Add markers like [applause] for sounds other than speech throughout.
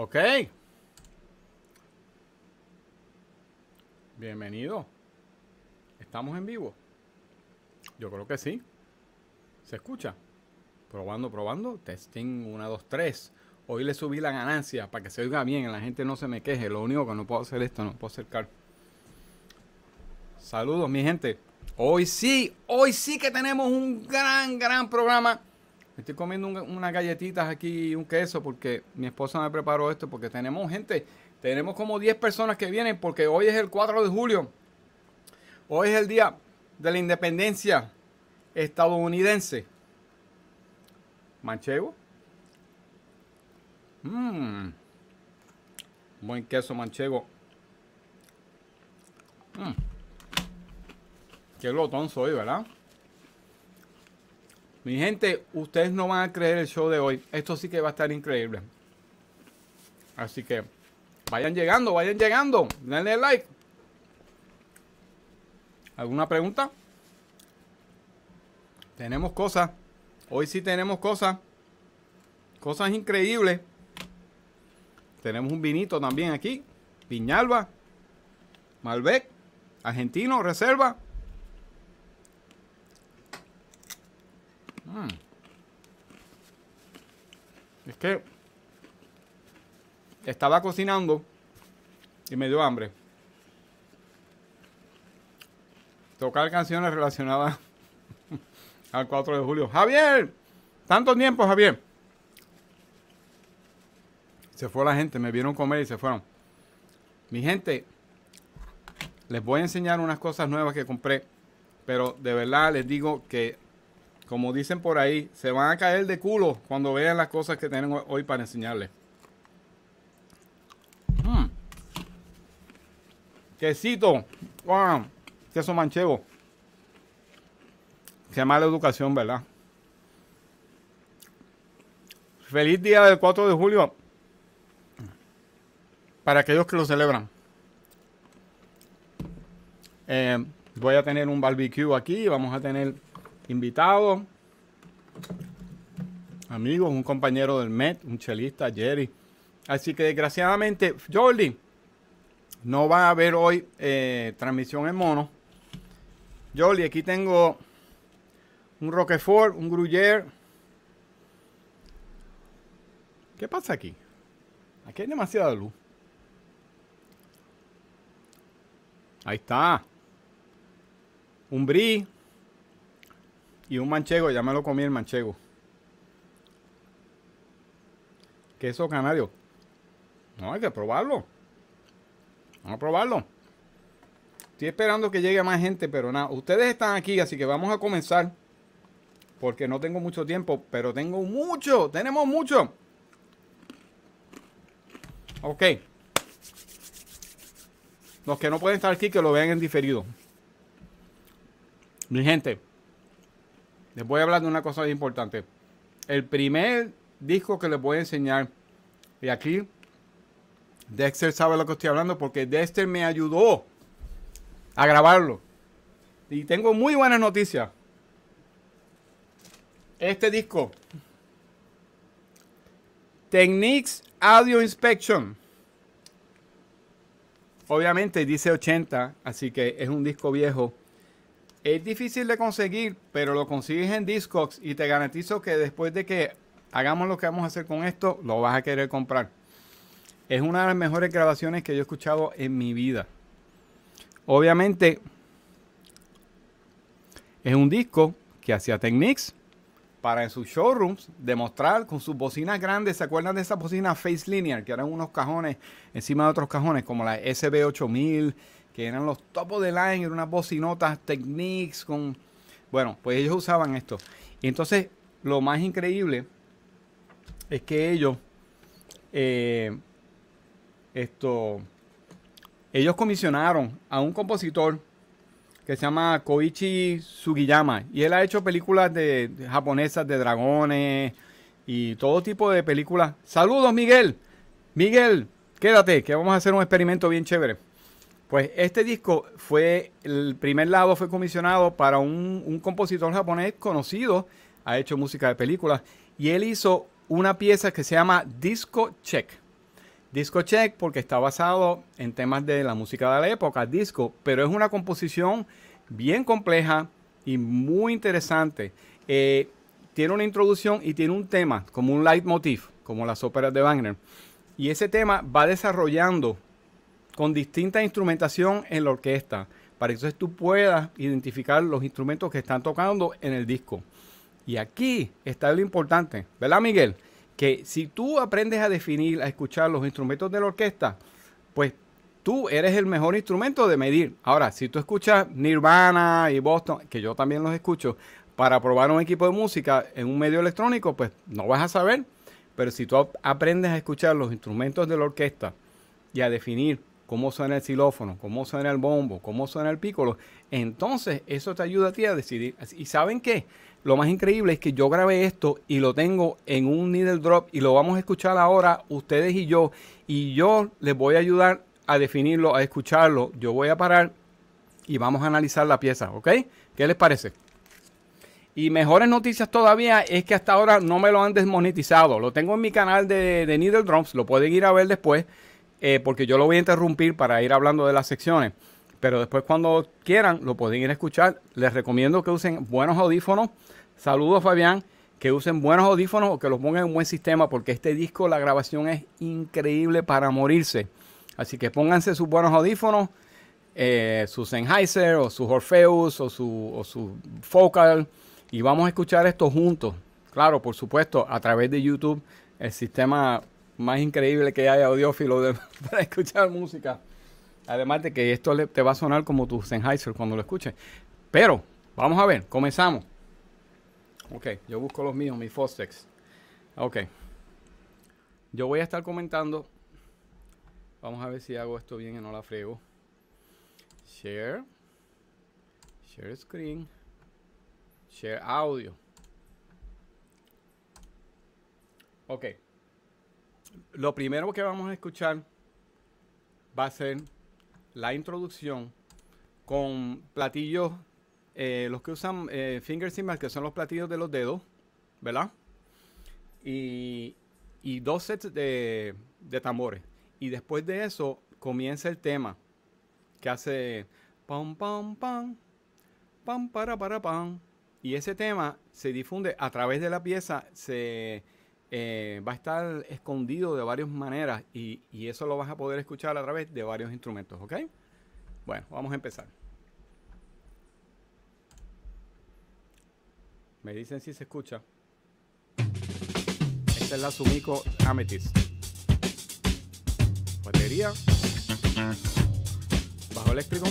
Ok. Bienvenido. ¿Estamos en vivo? Yo creo que sí. ¿Se escucha? Probando, probando. Testing 1, 2, 3. Hoy le subí la ganancia para que se oiga bien, la gente no se me queje. Lo único que no puedo hacer esto, no puedo acercar. Saludos, mi gente. Hoy sí, hoy sí que tenemos un gran, gran programa. Estoy comiendo unas galletitas aquí y un queso porque mi esposa me preparó esto porque tenemos gente, tenemos como 10 personas que vienen porque hoy es el 4 de julio. Hoy es el día de la independencia estadounidense. Manchego. Mmm. Buen queso manchego. Mmm. Qué glotón soy, ¿verdad? Mi gente, ustedes no van a creer el show de hoy. Esto sí que va a estar increíble. Así que vayan llegando, vayan llegando. Denle like. ¿Alguna pregunta? Tenemos cosas. Hoy sí tenemos cosas. Cosas increíbles. Tenemos un vinito también aquí. Piñalba. Malbec. Argentino, reserva. Mm. Es que estaba cocinando y me dio hambre. Tocar canciones relacionadas [laughs] al 4 de julio. Javier, tanto tiempo, Javier. Se fue la gente, me vieron comer y se fueron. Mi gente, les voy a enseñar unas cosas nuevas que compré, pero de verdad les digo que como dicen por ahí, se van a caer de culo cuando vean las cosas que tenemos hoy para enseñarles. Mm. Quesito. Wow. Queso manchego. Qué mala educación, ¿verdad? Feliz día del 4 de julio para aquellos que lo celebran. Eh, voy a tener un barbecue aquí. Vamos a tener invitado, amigos, un compañero del Met, un chelista, Jerry. Así que desgraciadamente, Jordi, no va a haber hoy eh, transmisión en mono. Jordi, aquí tengo un Roquefort, un Gruyère. ¿Qué pasa aquí? Aquí hay demasiada luz. Ahí está. Un brie. Y un manchego, ya me lo comí el manchego. Queso canario. No, hay que probarlo. Vamos a probarlo. Estoy esperando que llegue más gente, pero nada. Ustedes están aquí, así que vamos a comenzar. Porque no tengo mucho tiempo, pero tengo mucho. Tenemos mucho. Ok. Los que no pueden estar aquí, que lo vean en diferido. Mi gente, les voy a hablar de una cosa importante. El primer disco que les voy a enseñar, y aquí Dexter sabe lo que estoy hablando porque Dexter me ayudó a grabarlo. Y tengo muy buenas noticias. Este disco, Techniques Audio Inspection. Obviamente dice 80, así que es un disco viejo. Es difícil de conseguir, pero lo consigues en Discogs y te garantizo que después de que hagamos lo que vamos a hacer con esto, lo vas a querer comprar. Es una de las mejores grabaciones que yo he escuchado en mi vida. Obviamente, es un disco que hacía Technics para en sus showrooms demostrar con sus bocinas grandes. ¿Se acuerdan de esas bocinas Face Linear? Que eran unos cajones encima de otros cajones, como la SB8000 que eran los topos de line, eran unas bocinotas Technics con... Bueno, pues ellos usaban esto. Y entonces, lo más increíble es que ellos, eh, esto, ellos comisionaron a un compositor que se llama Koichi Sugiyama y él ha hecho películas de, japonesas de dragones y todo tipo de películas. Saludos, Miguel. Miguel, quédate, que vamos a hacer un experimento bien chévere. Pues este disco fue, el primer lado fue comisionado para un, compositor japonés conocido, ha hecho música de películas, y él hizo una pieza que se llama Disco Check. Disco Check porque está basado en temas de la música de la época, disco, pero es una composición bien compleja y muy interesante. Eh, tiene una introducción y tiene un tema, como un leitmotiv, como las óperas de Wagner. Y ese tema va desarrollando con distinta instrumentación en la orquesta, para que tú puedas identificar los instrumentos que están tocando en el disco. Y aquí está lo importante, ¿verdad Miguel? Que si tú aprendes a definir, a escuchar los instrumentos de la orquesta, pues tú eres el mejor instrumento de medir. Ahora, si tú escuchas Nirvana y Boston, que yo también los escucho, para probar un equipo de música en un medio electrónico, pues no vas a saber. Pero si tú aprendes a escuchar los instrumentos de la orquesta y a definir cómo suena el xilófono, cómo suena el bombo, cómo suena el pícolo, entonces eso te ayuda a ti a decidir. ¿Y saben qué? Lo más increíble es que yo grabé esto y lo tengo en un needle drop y lo vamos a escuchar ahora ustedes y yo. Y yo les voy a ayudar a definirlo, a escucharlo. Yo voy a parar y vamos a analizar la pieza, ¿ok? ¿Qué les parece? Y mejores noticias todavía es que hasta ahora no me lo han desmonetizado. Lo tengo en mi canal de, Needle Drums, lo pueden ir a ver después, eh, porque yo lo voy a interrumpir para ir hablando de las secciones. Pero después cuando quieran lo pueden ir a escuchar. Les recomiendo que usen buenos audífonos. Saludos Fabián. Que usen buenos audífonos o que los pongan en un buen sistema porque este disco, la grabación es increíble para morirse. Así que pónganse sus buenos audífonos, eh, su Sennheiser o su Orpheus o su, o Focal y vamos a escuchar esto juntos. Claro, por supuesto, a través de YouTube, el sistema más increíble que hay audiófilo de, [laughs] para escuchar música. Además de que esto te va a sonar como tu Sennheiser cuando lo escuches. Pero, vamos a ver, comenzamos. Ok, yo busco los míos, mis Fostex. Ok. Yo voy a estar comentando. Vamos a ver si hago esto bien y no la frego. Share. Share screen. Share audio. Ok. Lo primero que vamos a escuchar va a ser la introducción con platillos, eh, los que usan eh, finger cymbals, que son los platillos de los dedos, ¿verdad? Y, dos sets de, de, tambores. Y después de eso comienza el tema que hace pam, pam, pam, pam, para, para, pam, y ese tema se difunde a través de la pieza, se eh, va a estar escondido de varias maneras y, eso lo vas a poder escuchar a través de varios instrumentos, ¿ok? Bueno, vamos a empezar. Me dicen si se escucha. Esta es la Sumiko Amethyst. Batería. Bajo eléctrico.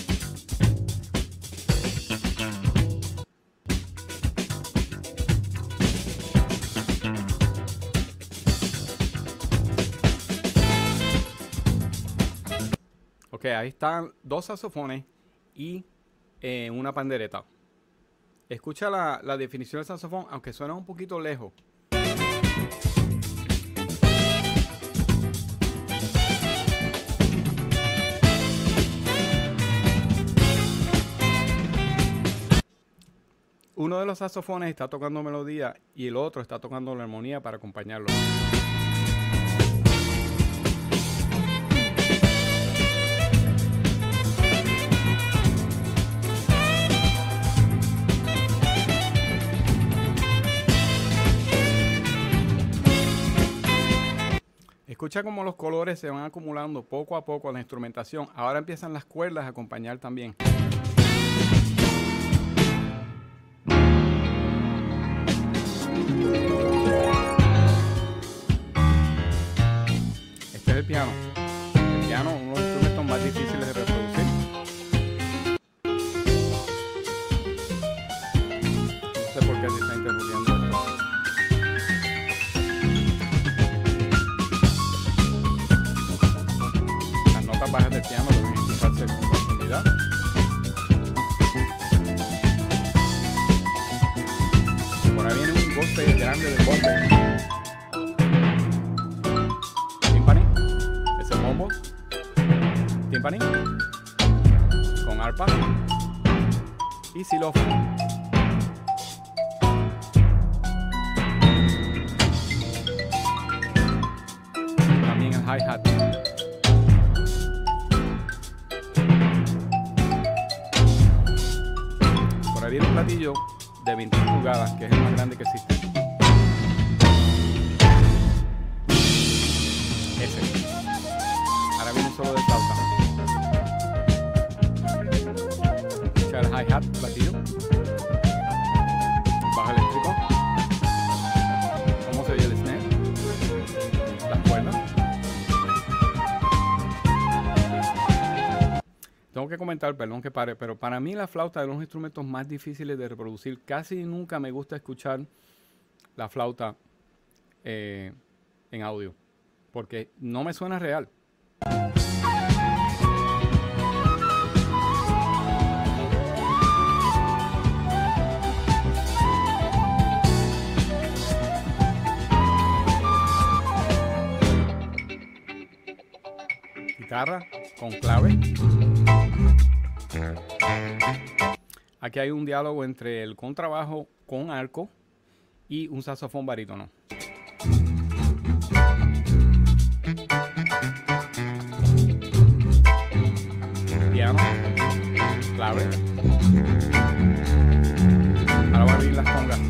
Ok, ahí están dos saxofones y eh, una pandereta. Escucha la, la definición del saxofón, aunque suena un poquito lejos. Uno de los saxofones está tocando melodía y el otro está tocando la armonía para acompañarlo. Escucha cómo los colores se van acumulando poco a poco en la instrumentación. Ahora empiezan las cuerdas a acompañar también. Este es el piano. El piano, uno grande de bombo. Timpani, ese bombo. Timpani, con arpa y xilófono. Perdón que pare, pero para mí la flauta es de los instrumentos más difíciles de reproducir. Casi nunca me gusta escuchar la flauta eh, en audio, porque no me suena real. Guitarra con clave. Aquí hay un diálogo entre el contrabajo con arco y un saxofón barítono. Piano, clave. Ahora voy a abrir las congas.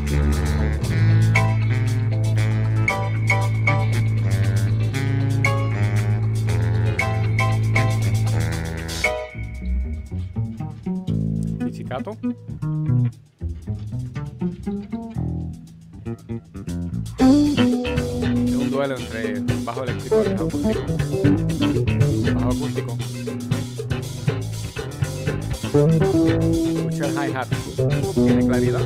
Pizzicato. Es un duelo entre bajo eléctrico y bajo acústico. Bajo acústico. Escucha el hi-hat. Tiene claridad.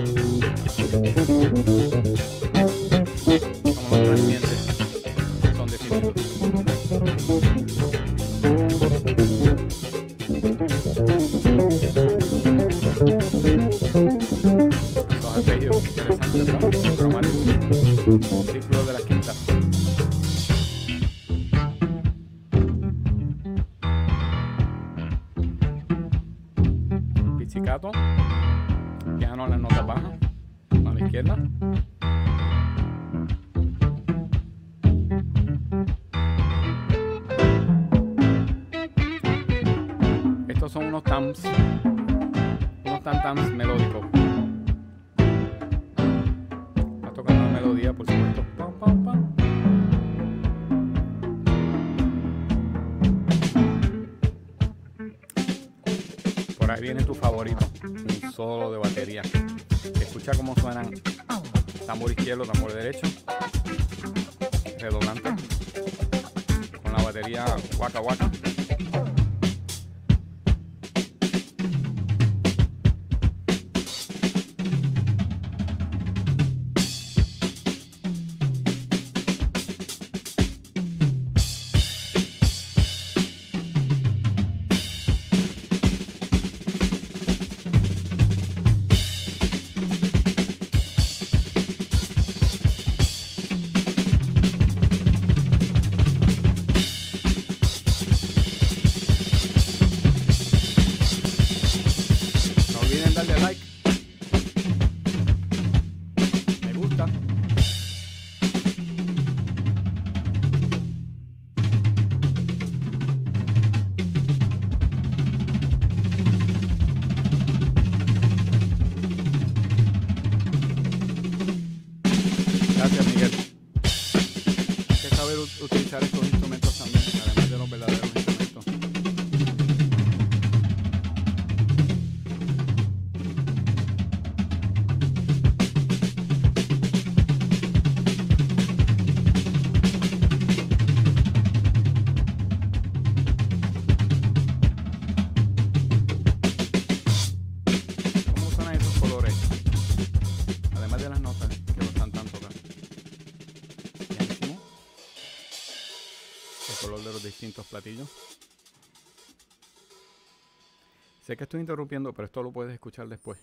Sé que estoy interrumpiendo, pero esto lo puedes escuchar después.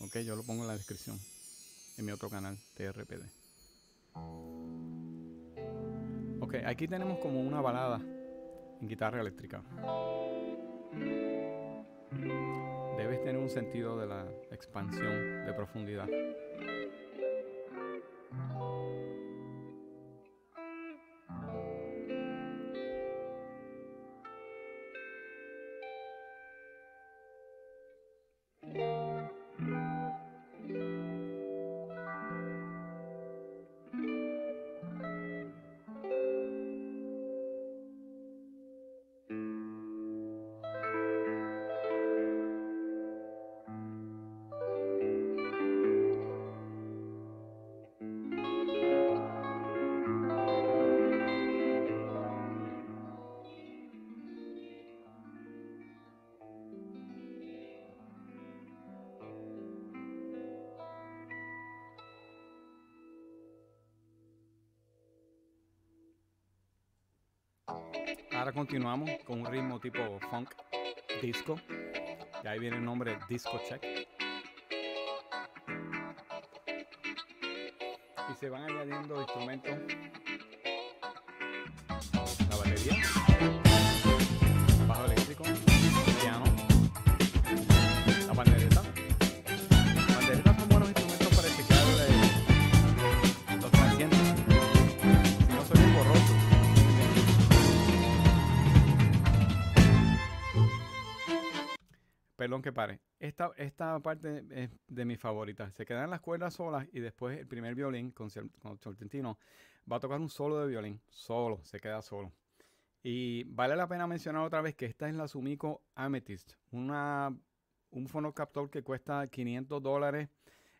Ok, yo lo pongo en la descripción. En mi otro canal, TRPD. Ok, aquí tenemos como una balada en guitarra eléctrica. Debes tener un sentido de la expansión, de profundidad. Continuamos con un ritmo tipo funk disco. Y ahí viene el nombre Disco Check. Y se van añadiendo instrumentos. La batería, bajo eléctrico, Perdón que pare. Esta, esta parte es de mis favoritas. Se quedan las cuerdas solas y después el primer violín con, con Sortentino va a tocar un solo de violín. Solo, se queda solo. Y vale la pena mencionar otra vez que esta es la Sumiko Amethyst. Una, un fonocaptor que cuesta 500 dólares.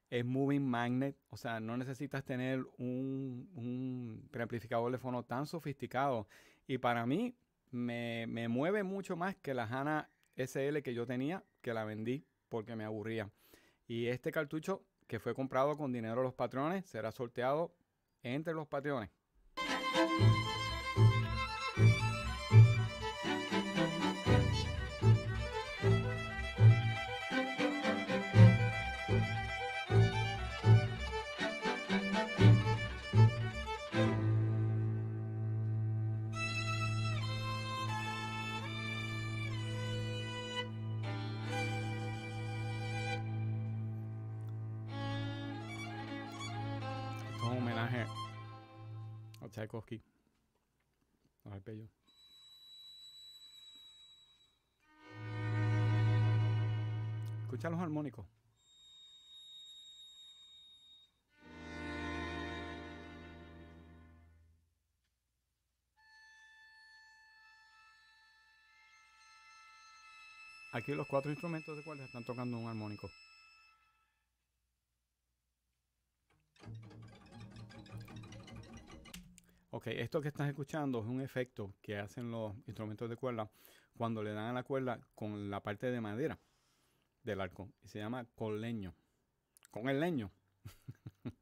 Es moving magnet. O sea, no necesitas tener un, un preamplificador de fono tan sofisticado. Y para mí me, me mueve mucho más que la HANA SL que yo tenía, que la vendí porque me aburría. Y este cartucho que fue comprado con dinero de los patrones será sorteado entre los patrones. Tchaikovsky. Arpegio. Escucha los armónicos. Aquí los cuatro instrumentos de cuerdas están tocando un armónico. Ok, esto que estás escuchando es un efecto que hacen los instrumentos de cuerda cuando le dan a la cuerda con la parte de madera del arco. Y se llama con leño. Con el leño. [laughs]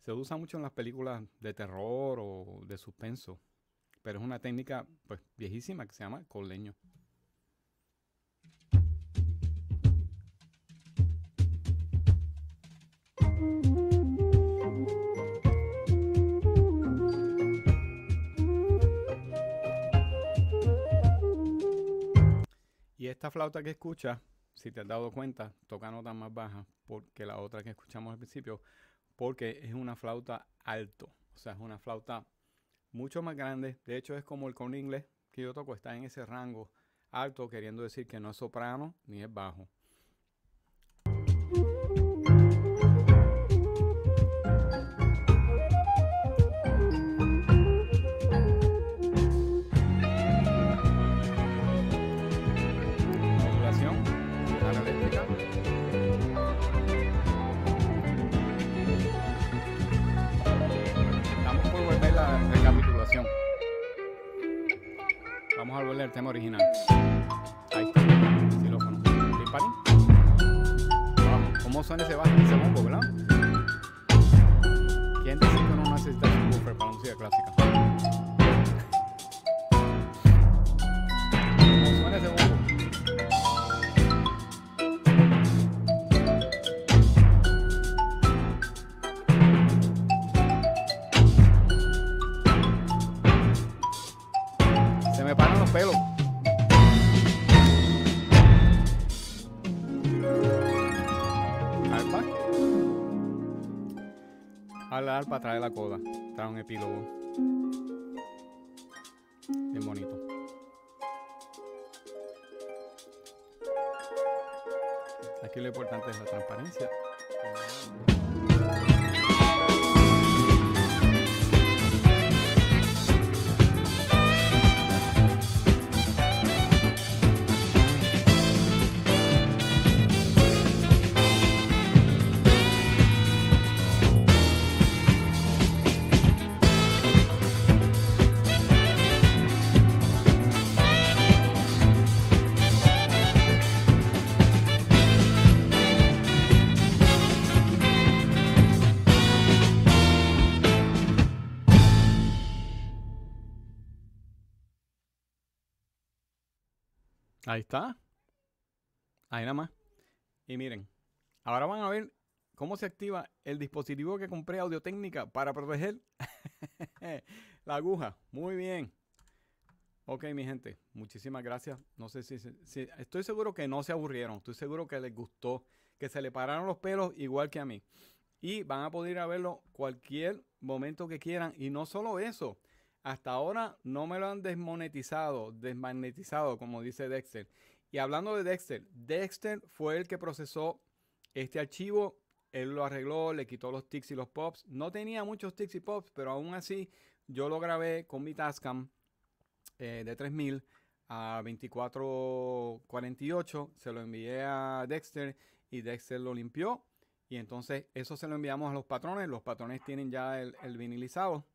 se usa mucho en las películas de terror o de suspenso. Pero es una técnica pues viejísima que se llama con leño. Flauta que escuchas, si te has dado cuenta, toca notas más bajas porque la otra que escuchamos al principio, porque es una flauta alto, o sea, es una flauta mucho más grande. De hecho, es como el corno inglés que yo toco, está en ese rango alto, queriendo decir que no es soprano ni es bajo. Vamos a volver al tema original. Ahí está. Vamos, ¿cómo suena ese bajo, ese bombo, verdad? ¿Quién dice que uno no necesita un buffer para música clásica? A la arpa trae la coda, trae un epílogo. Bien bonito. Aquí lo importante es la transparencia. Ahí está. Ahí nada más. Y miren, ahora van a ver cómo se activa el dispositivo que compré Audio Técnica para proteger [laughs] la aguja. Muy bien. Ok, mi gente, muchísimas gracias. No sé si, estoy seguro que no se aburrieron. Estoy seguro que les gustó, que se le pararon los pelos igual que a mí. Y van a poder verlo cualquier momento que quieran. Y no solo eso, hasta ahora no me lo han desmonetizado, desmagnetizado, como dice Dexter. Y hablando de Dexter, Dexter fue el que procesó este archivo. Él lo arregló, le quitó los tics y los pops. No tenía muchos tics y pops, pero aún así yo lo grabé con mi Tascam eh, de 3000 a 2448. Se lo envié a Dexter y Dexter lo limpió. Y entonces eso se lo enviamos a los patrones. Los patrones tienen ya el, el vinilizado.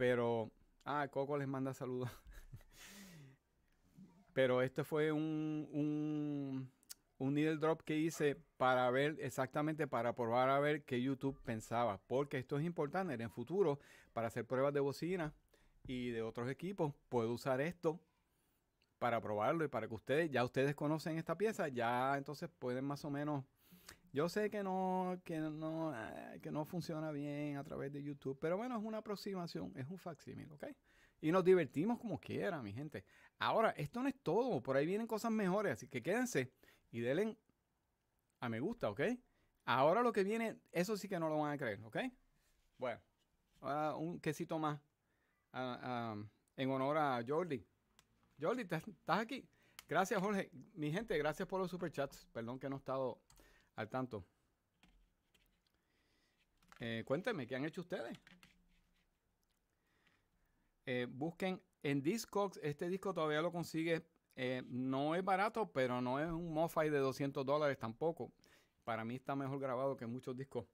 Pero, ah, Coco les manda saludos. [laughs] Pero este fue un, un, un, needle drop que hice para ver exactamente, para probar a ver qué YouTube pensaba. Porque esto es importante en el futuro para hacer pruebas de bocina y de otros equipos. Puedo usar esto para probarlo y para que ustedes, ya ustedes conocen esta pieza, ya entonces pueden más o menos yo sé que no, que no, eh, que no funciona bien a través de YouTube, pero bueno, es una aproximación, es un facsímil, ¿ok? Y nos divertimos como quiera, mi gente. Ahora, esto no es todo, por ahí vienen cosas mejores, así que quédense y denle a me gusta, ¿ok? Ahora lo que viene, eso sí que no lo van a creer, ¿ok? Bueno, ahora un quesito más ah, ah, en honor a Jordi. Jordi, ¿estás aquí? Gracias, Jorge. Mi gente, gracias por los superchats. Perdón que no he estado al tanto. Eh, cuéntenme, ¿qué han hecho ustedes? Eh, busquen en Discogs, este disco todavía lo consigue, eh, no es barato, pero no es un MoFi de 200 dólares tampoco. Para mí está mejor grabado que muchos discos.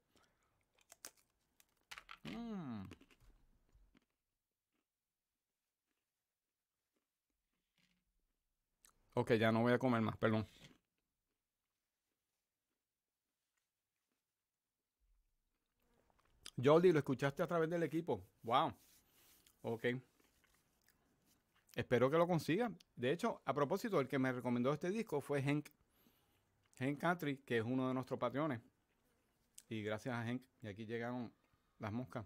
Mm. Ok, ya no voy a comer más, perdón. Jordi, lo escuchaste a través del equipo. Wow. Ok. Espero que lo consiga. De hecho, a propósito, el que me recomendó este disco fue Henk. Henk Country, que es uno de nuestros patrones. Y gracias a Henk, y aquí llegaron las moscas.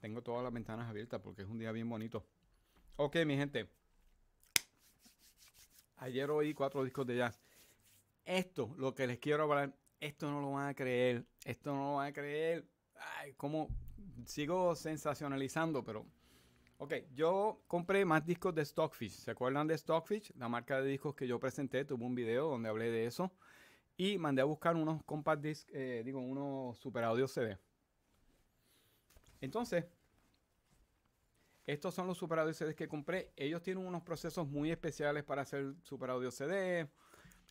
Tengo todas las ventanas abiertas porque es un día bien bonito. Ok, mi gente. Ayer oí cuatro discos de jazz. Esto, lo que les quiero hablar, esto no lo van a creer. Esto no lo van a creer ay, como sigo sensacionalizando, pero... Ok, yo compré más discos de Stockfish. ¿Se acuerdan de Stockfish? La marca de discos que yo presenté, tuve un video donde hablé de eso. Y mandé a buscar unos compact disc, eh, digo, unos super audio CD. Entonces, estos son los super audio CDs que compré. Ellos tienen unos procesos muy especiales para hacer super audio CD.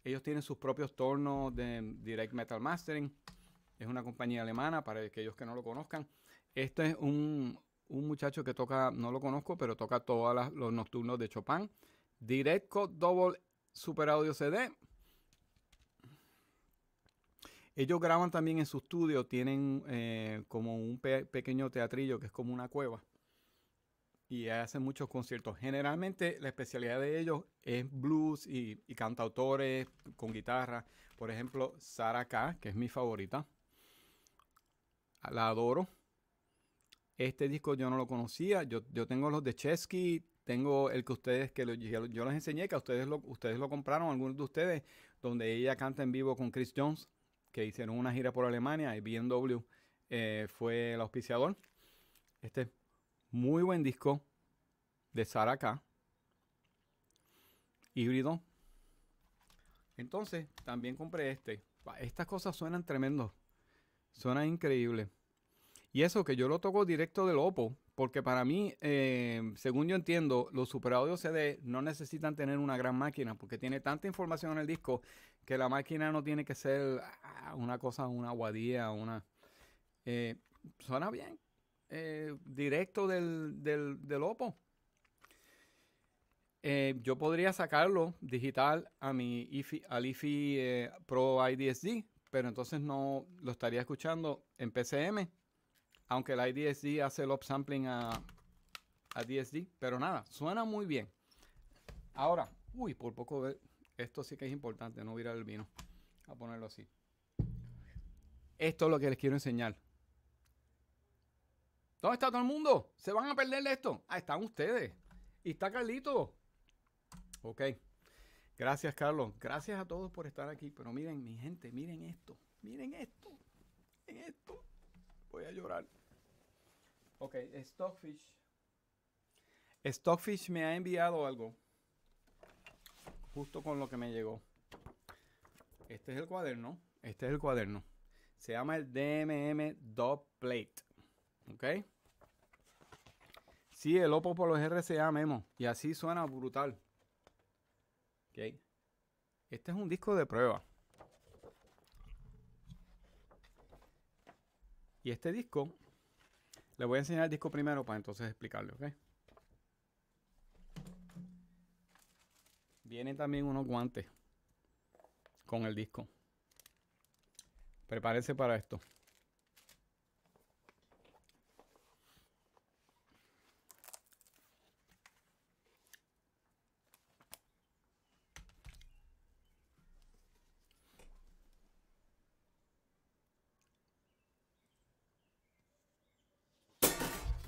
Ellos tienen sus propios tornos de Direct Metal Mastering. Es una compañía alemana, para aquellos que no lo conozcan. Este es un, muchacho que toca, no lo conozco, pero toca todos los nocturnos de Chopin. Directo Double Super Audio CD. Ellos graban también en su estudio, tienen eh, como un pequeño teatrillo que es como una cueva. Y hacen muchos conciertos. Generalmente la especialidad de ellos es blues y, y cantautores con guitarra. Por ejemplo, Sara K, que es mi favorita la adoro. Este disco yo no lo conocía. Yo, yo tengo los de Chesky, tengo el que ustedes, que yo les enseñé, que ustedes lo, ustedes lo compraron, algunos de ustedes, donde ella canta en vivo con Chris Jones, que hicieron una gira por Alemania y BMW eh, fue el auspiciador. Este muy buen disco de Sara K. Híbrido. Entonces, también compré este. Estas cosas suenan tremendos. Suena increíble. Y eso que yo lo toco directo del Oppo, porque para mí, eh, según yo entiendo, los Super Audio CD no necesitan tener una gran máquina, porque tiene tanta información en el disco que la máquina no tiene que ser ah, una cosa, una guadía, una... Eh, suena bien. Eh, directo del, del, Oppo. yo podría sacarlo digital a mi IFI, al IFI Pro IDSD, pero entonces no lo estaría escuchando en PCM, aunque el IDSD hace el upsampling a, a DSD, pero nada, suena muy bien. Ahora, Uy, por poco, esto sí que es importante, no virar el vino. A ponerlo así. Esto es lo que les quiero enseñar. ¿Dónde está todo el mundo? ¿Se van a perder esto? Ah, están ustedes. Y está Carlito. Ok. Gracias, Carlos. Gracias a todos por estar aquí. Pero miren, mi gente, miren esto. Miren esto. Miren esto. Voy a llorar. Ok, Stockfish. Stockfish me ha enviado algo. Justo con lo que me llegó. Este es el cuaderno. Este es el cuaderno. Se llama el DMM Dot Plate. ¿Ok? Sí, el Oppo por los RCA Memo. Y así suena brutal. ¿Ok? Este es un disco de prueba. Y este disco, le voy a enseñar el disco primero para entonces explicarle, ¿ok? Vienen también unos guantes con el disco. Prepárese para esto.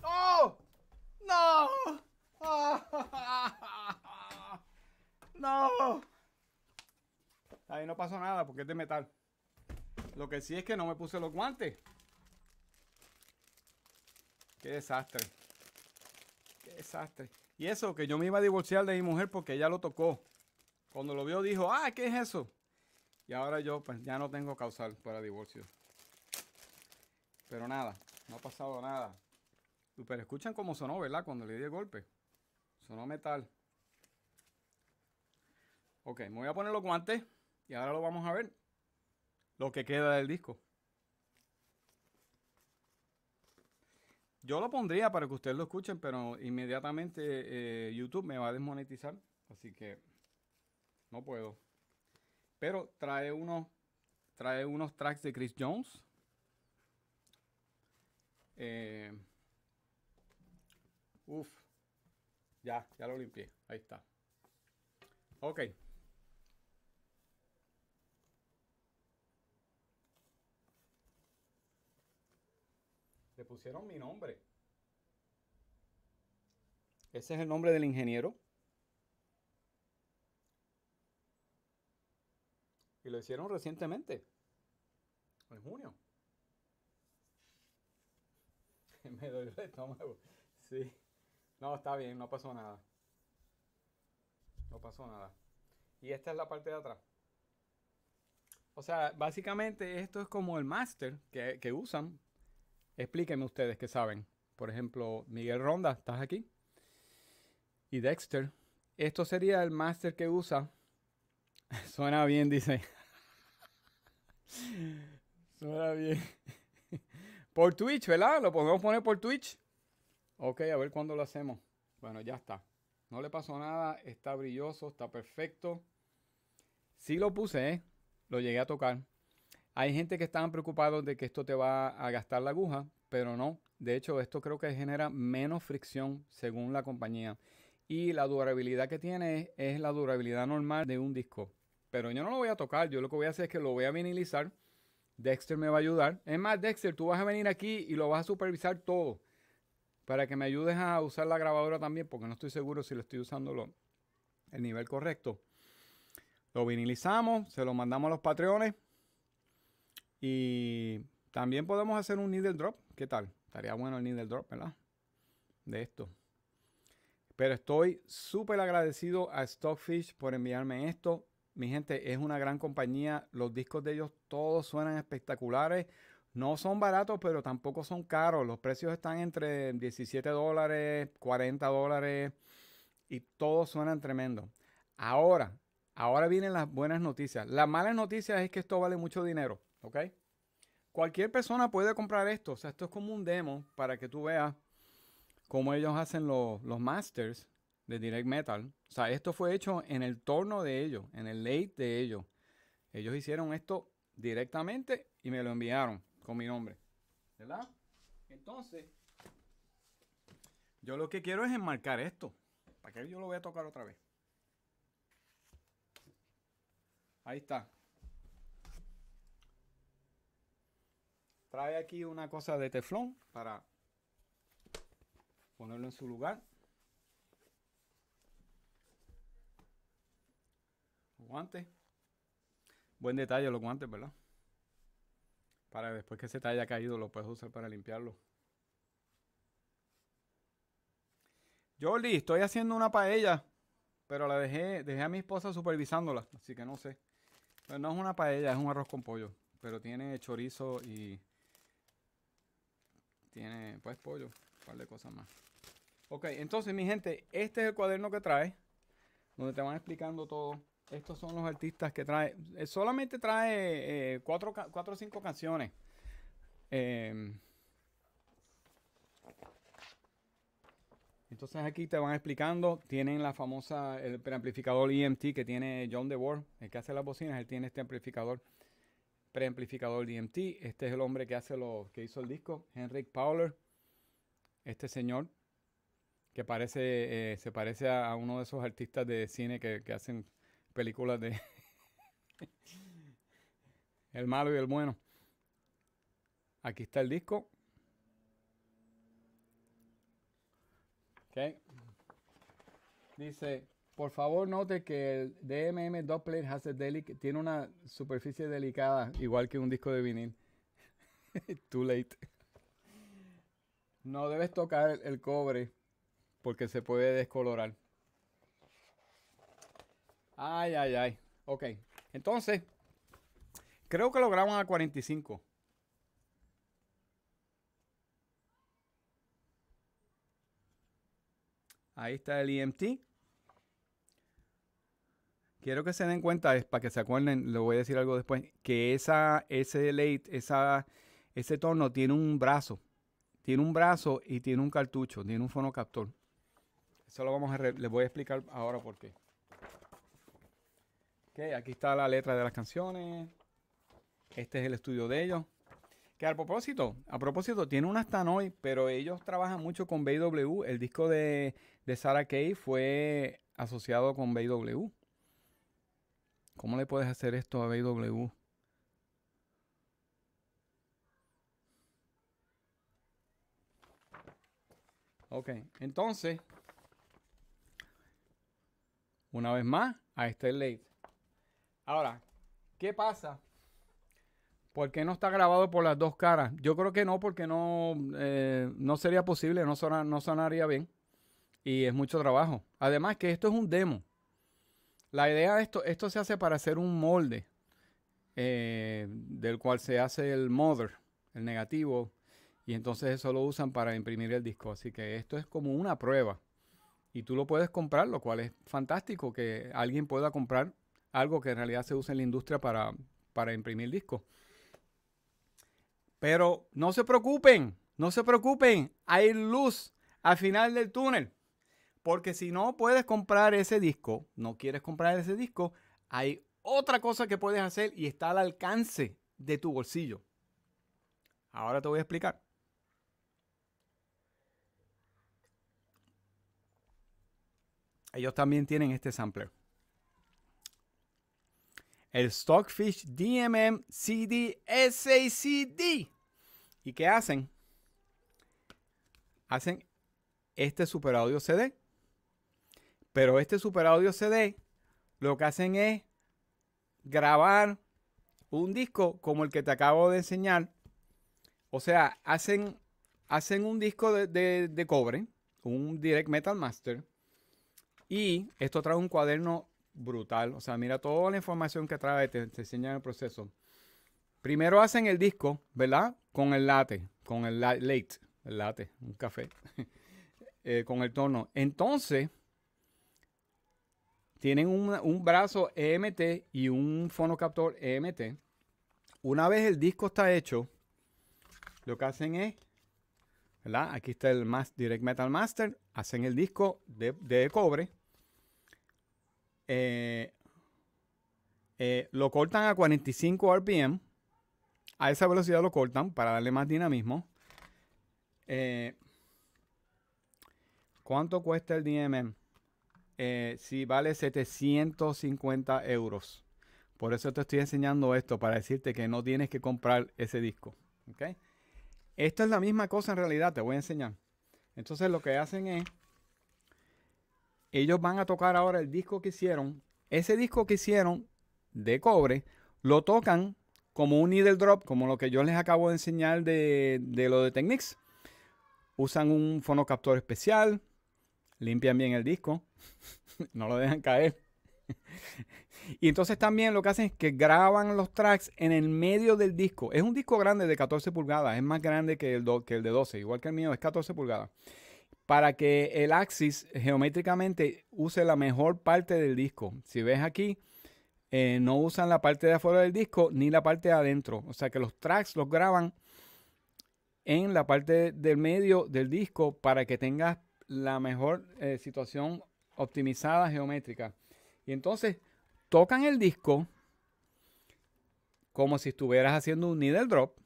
¡Oh! ¡No! ¡No! Ahí no pasó nada porque de metal. Lo que sí es que no me puse los guantes. Qué desastre. Qué desastre. Y eso, que yo me iba a divorciar de mi mujer porque ella lo tocó. Cuando lo vio dijo, ah, ¿qué es eso? Y ahora yo pues ya no tengo causal para divorcio. Pero nada, no ha pasado nada. Pero escuchan cómo sonó, ¿verdad? Cuando le di el golpe. Sonó metal. Ok, me voy a poner los guantes y ahora lo vamos a ver. Lo que queda del disco. Yo lo pondría para que ustedes lo escuchen, pero inmediatamente eh, YouTube me va a desmonetizar. Así que no puedo. Pero trae unos, trae unos tracks de Chris Jones. Eh, uf. Ya, ya lo limpié. Ahí está. Ok. Le pusieron mi nombre. Ese es el nombre del ingeniero. Y lo hicieron recientemente. En junio. [laughs] Me dolió el estómago. Sí. No, está bien, no pasó nada. No pasó nada. Y esta es la parte de atrás. O sea, básicamente esto es como el máster que, que usan Explíquenme ustedes que saben. Por ejemplo, Miguel Ronda, ¿estás aquí? Y Dexter. Esto sería el máster que usa. [laughs] Suena bien, dice. [laughs] Suena bien. [laughs] por Twitch, ¿verdad? Lo podemos poner por Twitch. Ok, a ver cuándo lo hacemos. Bueno, ya está. No le pasó nada. Está brilloso, está perfecto. Sí lo puse, ¿eh? Lo llegué a tocar. Hay gente que estaban preocupados de que esto te va a gastar la aguja, pero no. De hecho, esto creo que genera menos fricción según la compañía. Y la durabilidad que tiene es la durabilidad normal de un disco. Pero yo no lo voy a tocar. Yo lo que voy a hacer es que lo voy a vinilizar. Dexter me va a ayudar. Es más, Dexter, tú vas a venir aquí y lo vas a supervisar todo. Para que me ayudes a usar la grabadora también, porque no estoy seguro si lo estoy usando lo, el nivel correcto. Lo vinilizamos, se lo mandamos a los patreones. Y también podemos hacer un needle drop. ¿Qué tal? Estaría bueno el needle drop, ¿verdad? De esto. Pero estoy súper agradecido a Stockfish por enviarme esto. Mi gente, es una gran compañía. Los discos de ellos todos suenan espectaculares. No son baratos, pero tampoco son caros. Los precios están entre 17 dólares, 40 dólares y todos suenan tremendo. Ahora, ahora vienen las buenas noticias. Las malas noticias es que esto vale mucho dinero. ¿Ok? Cualquier persona puede comprar esto, o sea, esto es como un demo para que tú veas cómo ellos hacen los, masters de Direct Metal. O sea, esto fue hecho en el torno de ellos, en el late de ellos. Ellos hicieron esto directamente y me lo enviaron con mi nombre. ¿Verdad? Entonces, yo lo que quiero es enmarcar esto. ¿Para qué yo lo voy a tocar otra vez? Ahí está. Trae aquí una cosa de teflón para ponerlo en su lugar. Guantes. Buen detalle los guantes, ¿verdad? Para después que se te haya caído lo puedes usar para limpiarlo. Jordi, estoy haciendo una paella, pero la dejé, dejé a mi esposa supervisándola, así que no sé. Pero no es una paella, es un arroz con pollo. Pero tiene chorizo y tiene pues pollo, un par de cosas más. Ok, entonces mi gente, este es el cuaderno que trae, donde te van explicando todo. Estos son los artistas que trae. Eh, solamente trae eh, cuatro, cuatro, o cinco canciones. Eh, entonces aquí te van explicando. Tienen la famosa, el preamplificador EMT que tiene John DeWar, el que hace las bocinas. Él tiene este amplificador, preamplificador EMT. Este es el hombre que hace lo que hizo el disco, Henrik Powler. Este señor que parece, se parece a, uno de esos artistas de cine que, que hacen películas de [laughs] El malo y el bueno. Aquí está el disco. Okay. Dice, por favor note que el DMM Doppler tiene una superficie delicada, igual que un disco de vinil. [laughs] Too late. No debes tocar el cobre porque se puede descolorar. Ay, ay, ay. Ok. Entonces, creo que lo graban a 45. Ahí está el EMT. Quiero que se den cuenta, para que se acuerden, le voy a decir algo después, que esa, ese late, esa, ese tono tiene un brazo. Tiene un brazo y tiene un cartucho, tiene un fonocaptor. Eso lo vamos a, les voy a explicar ahora por qué aquí está la letra de las canciones. Este es el estudio de ellos. Que a propósito, a propósito, tiene un Stanoy, pero ellos trabajan mucho con BW. El disco de, de Sarah Kay fue asociado con BW. ¿Cómo le puedes hacer esto a BW? Ok, entonces, una vez más, a este late. Ahora, ¿qué pasa? ¿Por qué no está grabado por las dos caras? Yo creo que no, porque no, eh, no sería posible, no, no sonaría bien. Y es mucho trabajo. Además que esto es un demo. La idea de esto, esto se hace para hacer un molde eh, del cual se hace el mother, el negativo, y entonces eso lo usan para imprimir el disco. Así que esto es como una prueba. Y tú lo puedes comprar, lo cual es fantástico que alguien pueda comprar algo que en realidad se usa en la industria para, para imprimir discos. Pero no se preocupen, no se preocupen, hay luz al final del túnel. Porque si no puedes comprar ese disco, no quieres comprar ese disco, hay otra cosa que puedes hacer y está al alcance de tu bolsillo. Ahora te voy a explicar. Ellos también tienen este sampler el Stockfish DMM CD SACD. ¿Y qué hacen? Hacen este super audio CD. Pero este super audio CD lo que hacen es grabar un disco como el que te acabo de enseñar. O sea, hacen, hacen un disco de, de cobre, un Direct Metal Master. Y esto trae un cuaderno brutal. O sea, mira toda la información que trae, te, te el proceso. Primero hacen el disco, ¿verdad? Con el latte, con el late, el latte, un café, [laughs] eh, con el tono. Entonces, tienen un, un, brazo EMT y un fonocaptor EMT. Una vez el disco está hecho, lo que hacen es, ¿verdad? Aquí está el Direct Metal Master, hacen el disco de, de cobre eh, eh, lo cortan a 45 RPM. A esa velocidad lo cortan para darle más dinamismo. Eh, ¿Cuánto cuesta el DMM? Si vale 750 euros. Por eso te estoy enseñando esto, para decirte que no tienes que comprar ese disco. ¿ok? Esto es la misma cosa en realidad, te voy a enseñar. Entonces lo que hacen es, ellos van a tocar ahora el disco que hicieron. Ese disco que hicieron de cobre, lo tocan como un needle drop, como lo que yo les acabo de enseñar de, de lo de Technics. Usan un fonocaptor especial, limpian bien el disco, [laughs] no lo dejan caer. [laughs] y entonces también lo que hacen es que graban los tracks en el medio del disco. Es un disco grande de 14 pulgadas, es más grande que el, de 12, igual que el mío, es 14 pulgadas. Para que el axis geométricamente use la mejor parte del disco. Si ves aquí, eh, no usan la parte de afuera del disco ni la parte de adentro. O sea que los tracks los graban en la parte del medio del disco para que tengas la mejor eh, situación optimizada geométrica. Y entonces tocan el disco como si estuvieras haciendo un needle drop.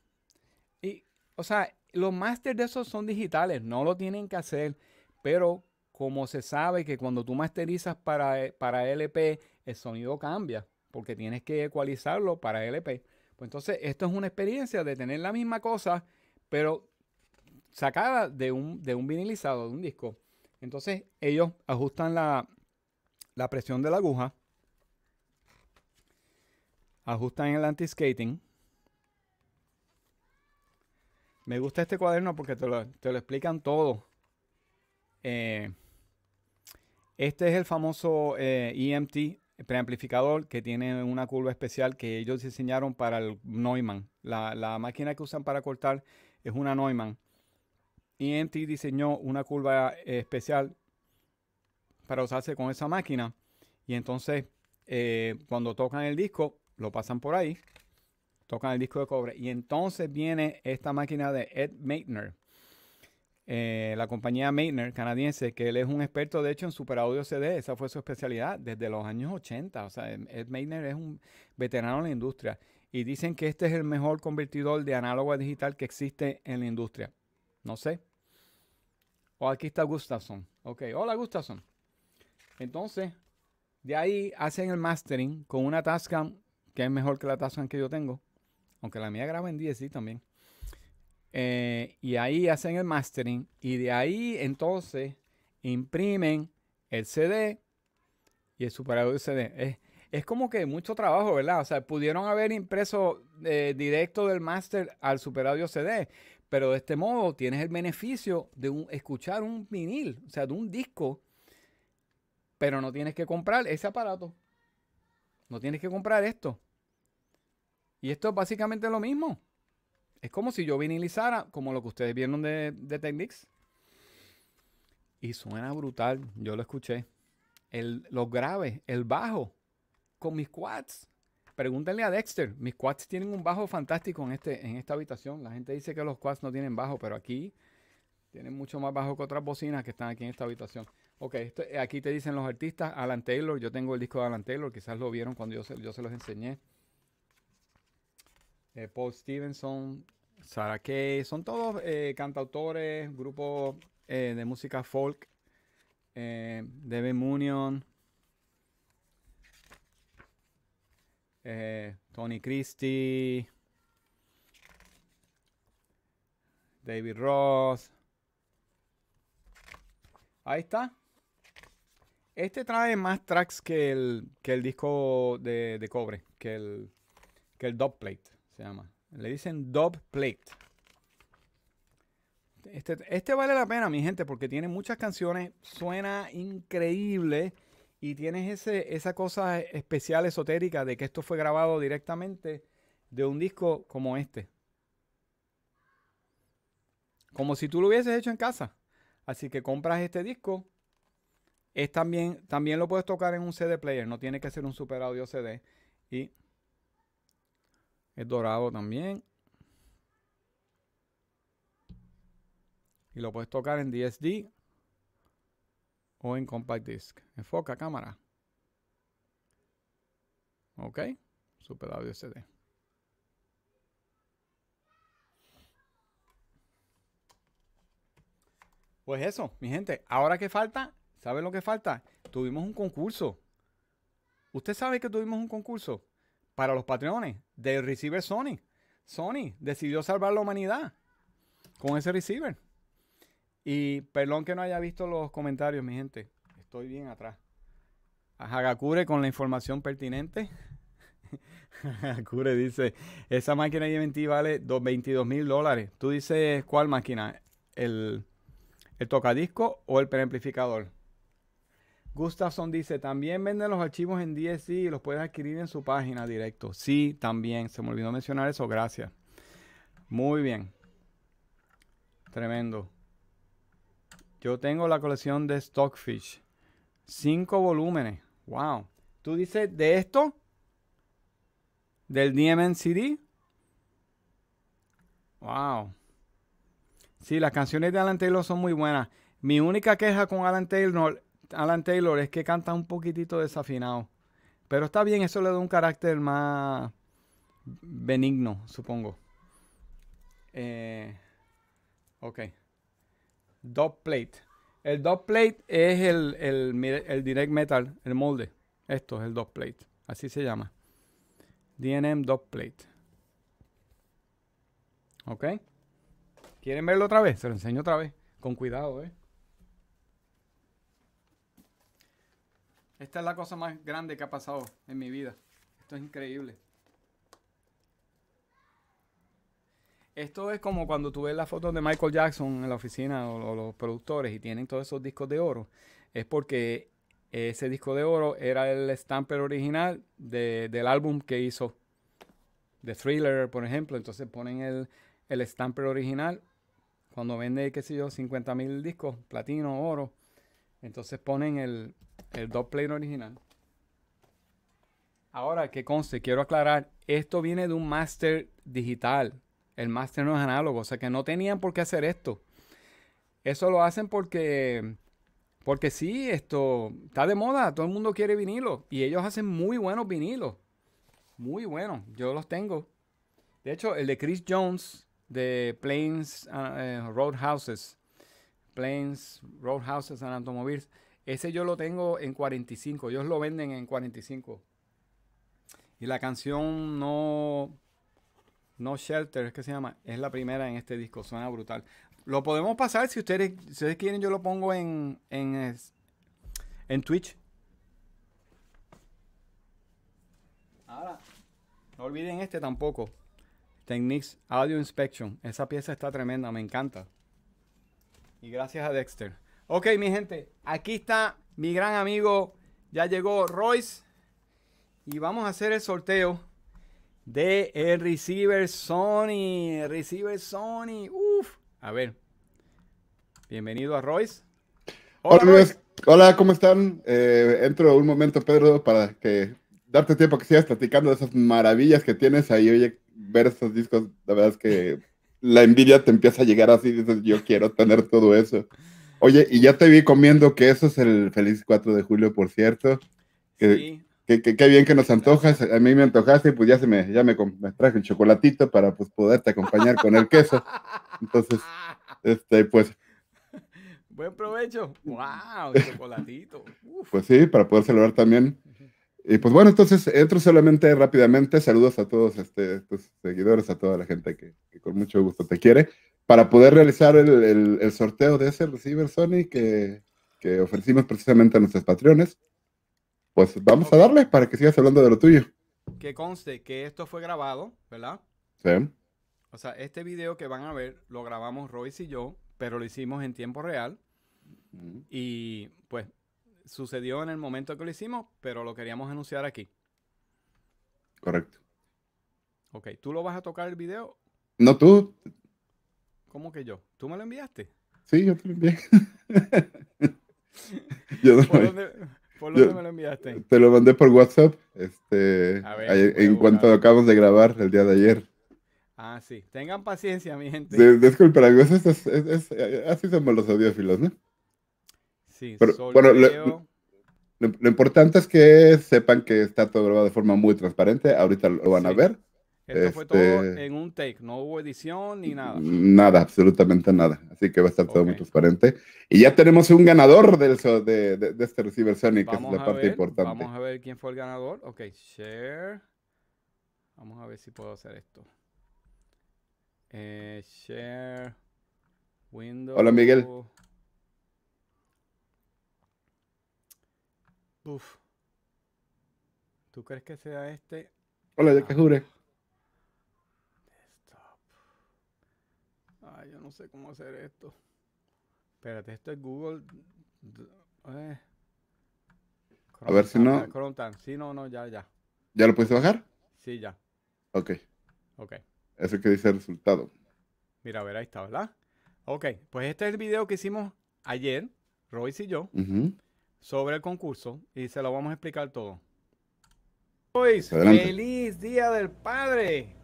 Y, o sea, los masters de esos son digitales, no lo tienen que hacer, pero como se sabe que cuando tú masterizas para, para LP, el sonido cambia, porque tienes que ecualizarlo para LP. Pues entonces, esto es una experiencia de tener la misma cosa, pero sacada de un, de un vinilizado, de un disco. Entonces, ellos ajustan la, la presión de la aguja, ajustan el anti-skating. Me gusta este cuaderno porque te lo, explican todo. Eh, este es el famoso EMT eh, e preamplificador que tiene una curva especial que ellos diseñaron para el Neumann. La, la máquina que usan para cortar es una Neumann. EMT diseñó una curva eh, especial para usarse con esa máquina. Y entonces, eh, cuando tocan el disco, lo pasan por ahí, tocan el disco de cobre. Y entonces viene esta máquina de Ed Meitner, eh, la compañía Meitner canadiense, que él es un experto, de hecho, en super audio CD. Esa fue su especialidad desde los años 80. O sea, Ed Meitner es un veterano en la industria. Y dicen que este es el mejor convertidor de análogo a digital que existe en la industria. No sé. O aquí está Gustafson. Ok, hola Gustafson. Entonces, de ahí hacen el mastering con una Tascam que es mejor que la Tascam que yo tengo. Aunque la mía graba en 10 sí también. Eh, y ahí hacen el mastering. Y de ahí entonces imprimen el CD y el Super Audio CD. Es, es como que mucho trabajo, ¿verdad? O sea, pudieron haber impreso eh, directo del master al Super Audio CD. Pero de este modo tienes el beneficio de escuchar un vinil, o sea, de un disco pero no tienes que comprar ese aparato. No tienes que comprar esto. Y esto es básicamente lo mismo. Es como si yo vinilizara, como lo que ustedes vieron de, de Technics. Y suena brutal. Yo lo escuché. El, los graves, el bajo, con mis quads. Pregúntenle a Dexter. Mis quads tienen un bajo fantástico en, este, en esta habitación. La gente dice que los quads no tienen bajo, pero aquí tienen mucho más bajo que otras bocinas que están aquí en esta habitación. Ok, eh, aquí te dicen los artistas, Alan Taylor, yo tengo el disco de Alan Taylor, quizás lo vieron cuando yo se, yo se los enseñé. Eh, Paul Stevenson, Sarah Kay, son todos eh, cantautores, grupos de música folk. Devin Munion, Tony Christie, David Ross. Ahí está. Este trae más tracks que el, que el disco de, cobre, que el, que el dub plate, se llama. Le dicen dub plate. Este, este vale la pena, mi gente, porque tiene muchas canciones, suena increíble y tienes ese, esa cosa especial, esotérica, de que esto fue grabado directamente de un disco como este. Como si tú lo hubieses hecho en casa. Así que compras este disco es también, también lo puedes tocar en un CD player, no tiene que ser un super audio CD. Y es dorado también. Y lo puedes tocar en DSD o en compact disc. Enfoca cámara. Ok. Super audio CD. Pues eso, mi gente. Ahora que falta ¿Sabe lo que falta? Tuvimos un concurso. ¿Usted sabe que tuvimos un concurso? para los patrones del receiver Sony. Sony decidió salvar la humanidad con ese receiver. Y perdón que no haya visto los comentarios, mi gente. Estoy bien atrás. A Hagakure con la información pertinente. [laughs] Hagakure dice, esa máquina IMT vale 22 mil dólares. Tú dices, ¿cuál máquina? ¿El, el tocadisco o el preamplificador? Gustafson dice, también venden los archivos en DSC y los puedes adquirir en su página directo. Sí, también. Se me olvidó mencionar eso. Gracias. Muy bien. Tremendo. Yo tengo la colección de Stockfish. Cinco volúmenes. Wow. ¿Tú dices de esto? ¿Del DMN CD? Wow. Sí, las canciones de Alan Taylor son muy buenas. Mi única queja con Alan Taylor, Alan Taylor es que canta un poquitito desafinado. Pero está bien, eso le da un carácter más benigno, supongo. Eh, ok. Dop plate. El dop plate es el, el, direct metal, el molde. Esto es el dop plate. Así se llama. DNM dop plate. ¿Ok? ¿Quieren verlo otra vez? Se lo enseño otra vez. Con cuidado, ¿eh? Esta es la cosa más grande que ha pasado en mi vida. Esto es increíble. Esto es como cuando tú ves las fotos de Michael Jackson en la oficina o, los productores y tienen todos esos discos de oro. Es porque ese disco de oro era el stamper original del álbum que hizo. De Thriller, por ejemplo. Entonces ponen el, el stamper original. Cuando vende, qué sé yo, 50 mil discos, platino, oro. Entonces ponen el, el plate original. Ahora que conste, quiero aclarar, esto viene de un master digital. El máster no es análogo, o sea que no tenían por qué hacer esto. Eso lo hacen porque, porque sí, esto está de moda, todo el mundo quiere vinilo y ellos hacen muy buenos vinilos. Muy buenos, yo los tengo. De hecho, el de Chris Jones de Plains uh, eh, Roadhouses, Plains Roadhouses and Automobiles, ese yo lo tengo en 45, ellos lo venden en 45. Y la canción no no Shelter, es que se llama. Es la primera en este disco, suena brutal. Lo podemos pasar si ustedes, si ustedes quieren, yo lo pongo en, en, en Twitch. Ahora, no olviden este tampoco. Technics Audio Inspection. Esa pieza está tremenda, me encanta. Y gracias a Dexter. Ok, mi gente, aquí está mi gran amigo. Ya llegó Royce. Y vamos a hacer el sorteo de el receiver Sony. receiver Sony. Uf. A ver. Bienvenido a Royce. Hola, Hola, ¿cómo están? Eh, entro un momento, Pedro, para que darte tiempo que sigas platicando de esas maravillas que tienes ahí. Oye, ver esos discos, la verdad es que la envidia te empieza a llegar así. Dices, yo quiero tener todo eso. Oye, y ya te vi comiendo que eso es el feliz 4 de julio, por cierto. sí. Qué, bien que nos antojas. A mí me antojaste y pues ya, se me, ya me, traje el chocolatito para pues poderte acompañar con el queso. Entonces, este, pues. Buen provecho. ¡Wow! Chocolatito. Pues sí, para poder celebrar también. Y pues bueno, entonces entro solamente rápidamente. Saludos a todos este, tus seguidores, a toda la gente que, con mucho gusto te quiere, para poder realizar el, el, sorteo de ese receiver Sony que, que ofrecimos precisamente a nuestros patrones pues vamos a darle para que sigas hablando de lo tuyo. Que conste que esto fue grabado, ¿verdad? Sí. O sea, este video que van a ver lo grabamos Royce y yo, pero lo hicimos en tiempo real. Y pues sucedió en el momento que lo hicimos, pero lo queríamos anunciar aquí. Correcto. Ok, ¿tú lo vas a tocar el video? No, tú. ¿Cómo que yo? ¿Tú me lo enviaste? Sí, yo te lo envié. [laughs] [laughs] yo no ¿Por dónde me lo enviaste? Te lo mandé por WhatsApp. Este, en cuanto acabamos de grabar el día de ayer. Ah, sí. Tengan paciencia, mi gente. disculpa, así somos los audiófilos, ¿no? Sí, Pero, bueno, lo, lo, importante es que sepan que está todo grabado de forma muy transparente. Ahorita lo van a ver. Esto fue todo este, en un take, no hubo edición ni nada. Nada, absolutamente nada. Así que va a estar todo muy transparente. Y ya tenemos un ganador de, de, de, este receiver Sony, que es la parte importante. Vamos a ver quién fue el ganador. Ok, share. Vamos a ver si puedo hacer esto. Eh, share. Windows. Hola, Miguel. Uf. ¿Tú crees que sea este? Hola, ya que jure. Ay, yo no sé cómo hacer esto. Espérate, esto es Google. Eh. A ver si no- Chrome Tab. Sí, no, no, ya, ya. ¿Ya lo pudiste bajar? Sí, ya. Ok. Ok. Eso que dice el resultado. Mira, a ver, ahí está, ¿verdad? Ok, pues este es el video que hicimos ayer, Royce y yo, sobre el concurso y se lo vamos a explicar todo. Royce, feliz Día del Padre.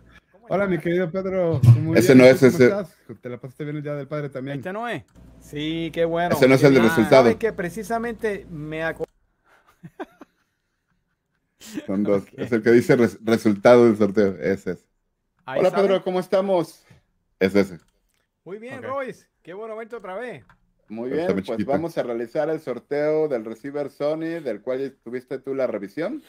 ¿Cómo Hola, mi querido Pedro. Muy Ese bien, no ¿y es cómo ese. estás? ¿Te la pasaste bien el día del padre también? ¿Este no es? Sí, qué bueno. Ese no es el del resultado. ¿Sabes que precisamente me acordé? [laughs] Son dos. Ok. Es el que dice res- resultado del sorteo. Ese es. Ahí Hola, sale. Pedro, ¿cómo estamos? Es ese. Muy bien, Ok. Royce. Qué bueno verte otra vez. Muy Pero bien, pues vamos a realizar el sorteo del receiver Sony, del cual tuviste tú la revisión.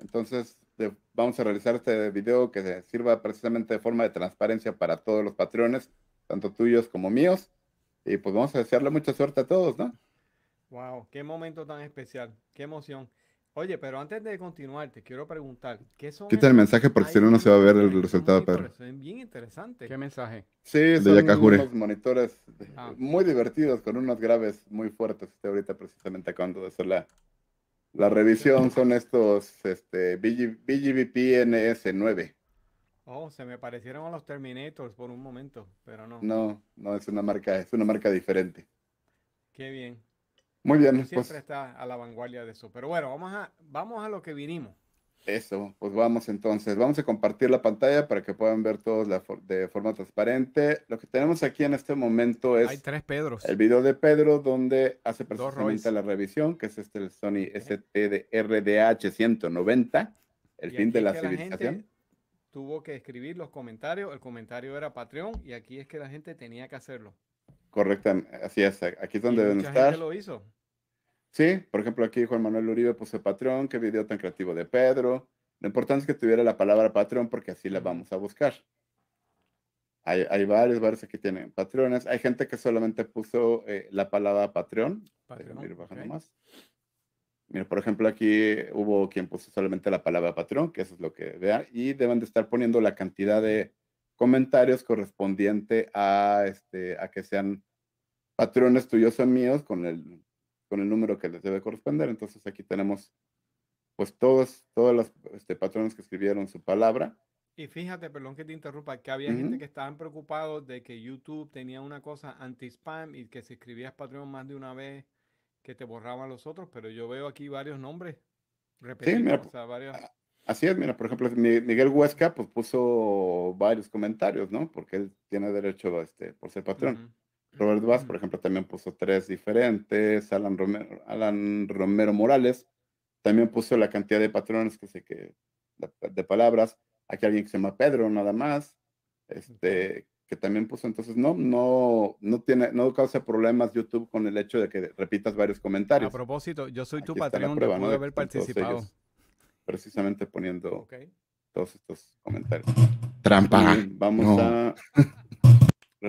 Entonces, de- vamos a realizar este video que sirva precisamente de forma de transparencia para todos los patrones, tanto tuyos como míos. Y pues vamos a desearle mucha suerte a todos, ¿no? Wow, qué momento tan especial. Qué emoción. Oye, pero antes de continuar, te quiero preguntar, ¿qué son Quita el mensaje porque si no, no se va a ver el resultado, Pedro. son bien interesante. ¿Qué mensaje? Sí, de son unos monitores Ah. muy divertidos, con unos graves muy fuertes. Estoy ahorita precisamente acabando de hacer la, la revisión. Son estos este, BG, BGBP NS9. Oh, se me parecieron a los Terminators por un momento, pero no. No, no es una marca, es una marca diferente. Qué bien. Muy bien, siempre pues estás a la vanguardia de eso. Pero bueno, vamos a, vamos a lo que vinimos. Eso, pues vamos entonces. Vamos a compartir la pantalla para que puedan ver todos la for- de forma transparente. Lo que tenemos aquí en este momento Hay es tres Pedros. el video de Pedro donde hace precisamente la revisión, que es este el Sony ST de RDH 190, el Y fin de la civilización. gente tuvo que escribir los comentarios. El comentario era Patreon y aquí es que la gente tenía que hacerlo. Correcta, así es. Aquí es donde y deben mucha estar. gente lo hizo. Sí, por ejemplo, aquí Juan Manuel Uribe puso patrón, qué video tan creativo de Pedro. Lo importante es que tuviera la palabra patrón porque así la vamos a buscar. Hay, hay varios, varios aquí tienen patrones. Hay gente que solamente puso eh, la palabra patrón. Patreon, Déjame ir bajando más. Mira, por ejemplo, aquí hubo quien puso solamente la palabra patrón, que eso es lo que vean, y deben de estar poniendo la cantidad de comentarios correspondiente a, este, a que sean patrones tuyos o míos con el, con el número que les debe corresponder. Entonces aquí tenemos pues todos, todos los este, patrones que escribieron su palabra. Y fíjate, perdón que te interrumpa, que había gente Ujú. que estaban preocupados de que YouTube tenía una cosa anti-spam y que si escribías Patreon más de una vez, que te borraban los otros, pero yo veo aquí varios nombres repetidos, mira, o sea, varios... Así es, mira, por ejemplo, Mi- Miguel Huesca pues puso varios comentarios, ¿no? Porque él tiene derecho este, por ser patrón. Ujú. Robert Vaz, por ejemplo, también puso tres diferentes. Alan Romero, Alan Romero Morales también puso la cantidad de patrones que sé que de, de palabras. Aquí alguien que se llama Pedro, nada más. Este, que también puso, entonces no, no, no tiene, no causa problemas YouTube con el hecho de que repitas varios A comentarios. propósito, yo soy tu Aquí prueba, yo ¿no? que haber participado. Precisamente poniendo todos estos comentarios. Trampa. Vamos No. a [laughs]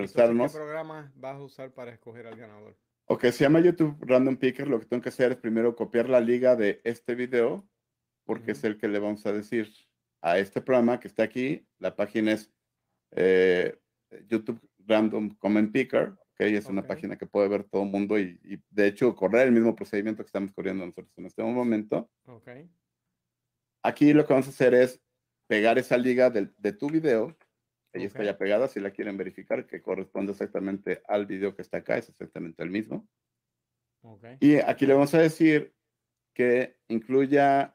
¿Qué programa vas a usar para escoger al ganador? Ok, se llama YouTube Random Picker. Lo que tengo que hacer es primero copiar la liga de este video, porque es el que le vamos a decir a este programa que está aquí. La página es eh, YouTube Random Comment Picker. Ok, es una página que puede ver todo el mundo y, y, de hecho correr el mismo procedimiento que estamos corriendo nosotros en este momento. Ok. Aquí lo que vamos a hacer es pegar esa liga de, tu video. Ella está Ok. ya pegada, si la quieren verificar, que corresponde exactamente al video que está acá, es exactamente el mismo. Ok. Y aquí le vamos a decir que incluya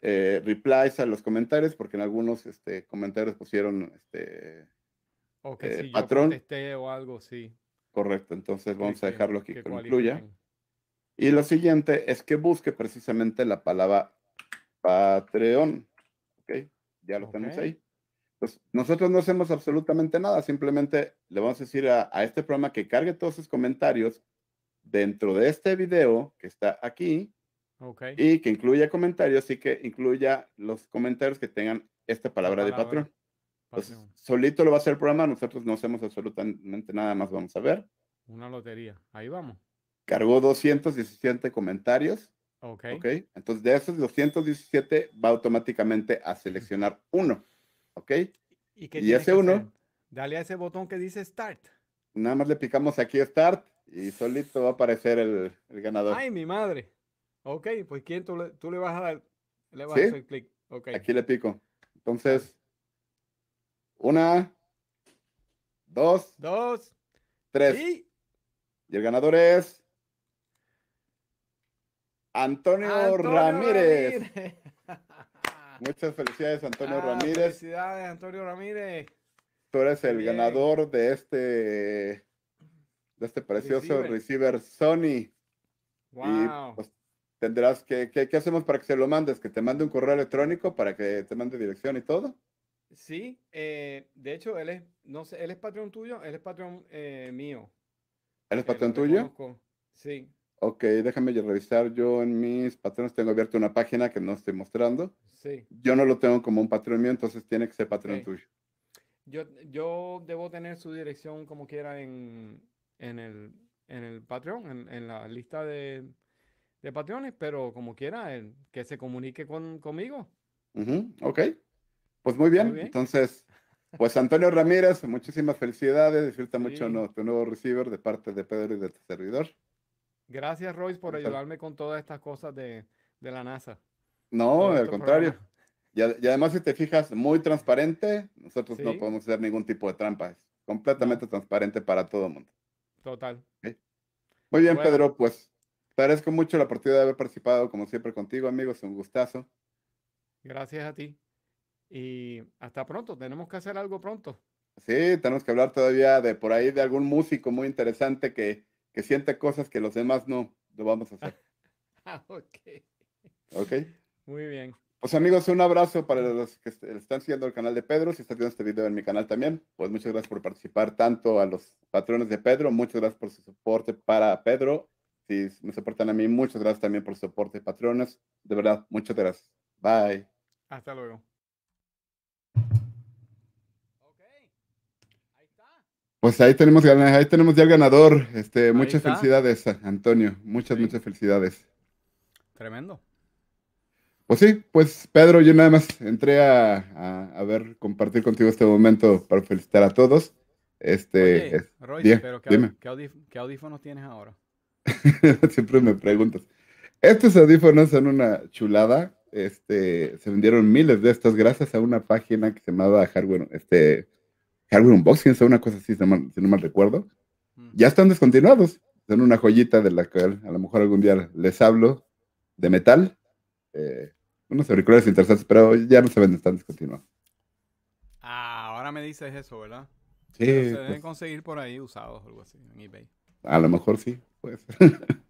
eh, replies a los comentarios, porque en algunos este, comentarios pusieron este, O que eh, si yo patrón. contesté o algo, sí. correcto. Entonces vamos que- a dejarlo aquí que que incluya. Y lo siguiente es que busque precisamente la palabra Patreon. ¿Ok? Ya lo tenemos Ok. ahí. Pues nosotros no hacemos absolutamente nada, simplemente le vamos a decir a, a este programa que cargue todos sus comentarios dentro de este video que está aquí Ok. y que incluya comentarios y que incluya los comentarios que tengan esta palabra, de palabra. patrón. Entonces, solito lo va a hacer el programa, nosotros no hacemos absolutamente nada más, vamos a ver. Una lotería. Ahí vamos. Cargó 217 comentarios, Ok. ¿ok? Entonces, de esos 217 va automáticamente a seleccionar uno, ¿ok? ¿Y, qué Y ese uno- hacer? Dale a ese botón que dice Start. Nada más le picamos aquí Start y solito va a aparecer el, el ganador. Ay, mi madre. Ok, pues ¿quién tú le, tú le vas a dar? Le vas ¿Sí? a hacer clic. Ok. Aquí le pico. Entonces, una, dos, Dos. tres. Y Y el ganador es Antonio, Antonio Ramírez. Ramírez. [laughs] Muchas felicidades, Antonio Ah, Ramírez. Felicidades, Antonio Ramírez. Tú eres el bien. ganador de este, de este precioso Receiver. receiver Sony. Wow. Y pues tendrás que, ¿qué, qué hacemos para que se lo mandes? Que te mande un correo electrónico para que te mande dirección y todo. Sí, eh, de hecho, él es, no sé, él es patrón tuyo, él es patrón eh, mío. ¿Él es patrón tuyo? Sí, Ok, déjame revisar. Yo en mis patrones tengo abierto una página que no estoy mostrando. Sí. Yo no lo tengo como un patrón mío, entonces tiene que ser patrón Ok. tuyo. Yo, yo debo tener su dirección como quiera en, en el, en el Patreon, en, en la lista de, de patrones, pero como quiera, él, que se comunique con, conmigo. Ujú, ok. Pues muy bien. bien. Entonces, pues Antonio Ramírez, muchísimas felicidades. Disfruta mucho Sí. ¿no? tu nuevo receiver de parte de Pedro y de tu servidor. Gracias, Royce, por ayudarme con todas estas cosas de, de la NASA. No, al contrario. Y, además, si te fijas, muy transparente. Nosotros no podemos hacer ningún tipo de trampa. Es completamente transparente para todo el mundo. Total. Muy bien, Bueno. Pedro. Pues te agradezco mucho la oportunidad de haber participado, como siempre, contigo, amigos. Un gustazo. Gracias a ti. Y hasta pronto. Tenemos que hacer algo pronto. Sí, tenemos que hablar todavía de por ahí de algún músico muy interesante que, que siente cosas que los demás no lo vamos a hacer. [laughs] Ah, ok. ¿Ok? Muy bien. Pues amigos, un abrazo para los que est- están siguiendo el canal de Pedro. Si estás viendo este video en mi canal también, pues muchas gracias por participar tanto a los patrones de Pedro. Muchas gracias por su soporte para Pedro. Si me soportan a mí, muchas gracias también por su soporte, patrones. De verdad, muchas gracias. Bye. Hasta luego. Ok. Ahí está. Pues ahí tenemos, ahí tenemos ya el ganador. Este, muchas está. felicidades, Antonio. Muchas, Sí. muchas felicidades. Tremendo. Pues sí, pues Pedro, yo nada más entré a, a, a ver, compartir contigo este momento para felicitar a todos. Este, Oye, Royce, pero ¿qué, dime. qué audíf- qué audífonos tienes ahora? [laughs] siempre me preguntas. Estos audífonos son una chulada. Este, se vendieron miles de estos gracias a una página que se llamaba Hardware, este, Hardware Unboxing, o una cosa así, si no mal, si no mal recuerdo. Mm. Ya están descontinuados. Son una joyita de la cual a lo mejor algún día les hablo de metal. Eh, unos auriculares interesantes, pero ya no se venden, están descontinuados. Ah, ahora me dices eso, ¿verdad? Sí, Pero se deben pues, conseguir por ahí usados o algo así en eBay. a lo mejor sí, pues. [laughs]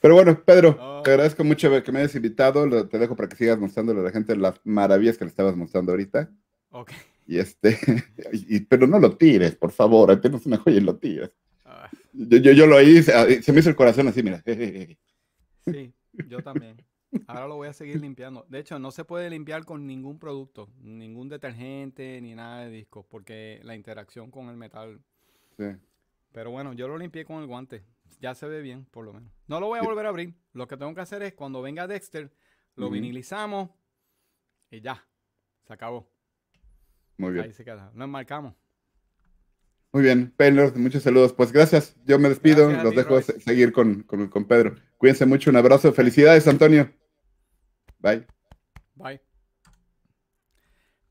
Pero bueno, Pedro, Oh. te agradezco mucho que me hayas invitado. Te dejo para que sigas mostrándole a la gente las maravillas que le estabas mostrando ahorita. Ok. Y este, [laughs] y- pero no lo tires, por favor. Ahí tienes una joya y lo tires. Ah, Yo, yo, yo lo oí, se, se me hizo el corazón así, mira. [laughs] sí, yo también. Ahora lo voy a seguir limpiando. De hecho, no se puede limpiar con ningún producto, ningún detergente ni nada de discos, porque la interacción con el metal. Sí. Pero bueno, yo lo limpié con el guante. Ya se ve bien, por lo menos. No lo voy a volver a abrir. Lo que tengo que hacer es cuando venga Dexter, lo vinilizamos y ya. Se acabó. Muy bien. Ahí se queda. Lo enmarcamos. Muy bien, Pedro, muchos saludos. Pues gracias. Yo me despido. Gracias Los ti, dejo Royce. seguir con, con, con Pedro. Cuídense mucho. Un abrazo. Felicidades, Antonio. Bye. Bye.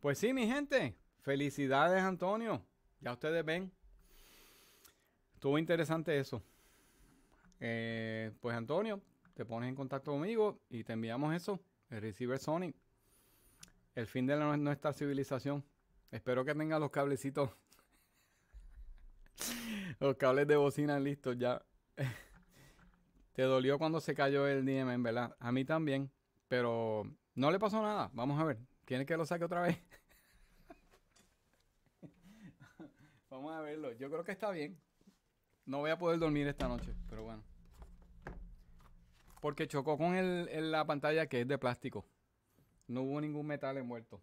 Pues sí, mi gente. Felicidades, Antonio. Ya ustedes ven. Estuvo interesante eso. Eh, pues, Antonio, te pones en contacto conmigo y te enviamos eso. El receiver Sony. El fin de la- nuestra civilización. Espero que tenga los cablecitos. [laughs] los cables de bocina listos ya. [laughs] Te dolió cuando se cayó el DM, en verdad. A mí también. Pero no le pasó nada. Vamos a ver. ¿Quiere que lo saque otra vez? [laughs] Vamos a verlo. Yo creo que está bien. No voy a poder dormir esta noche, pero bueno. Porque chocó con el, el- la pantalla que es de plástico. No hubo ningún metal envuelto.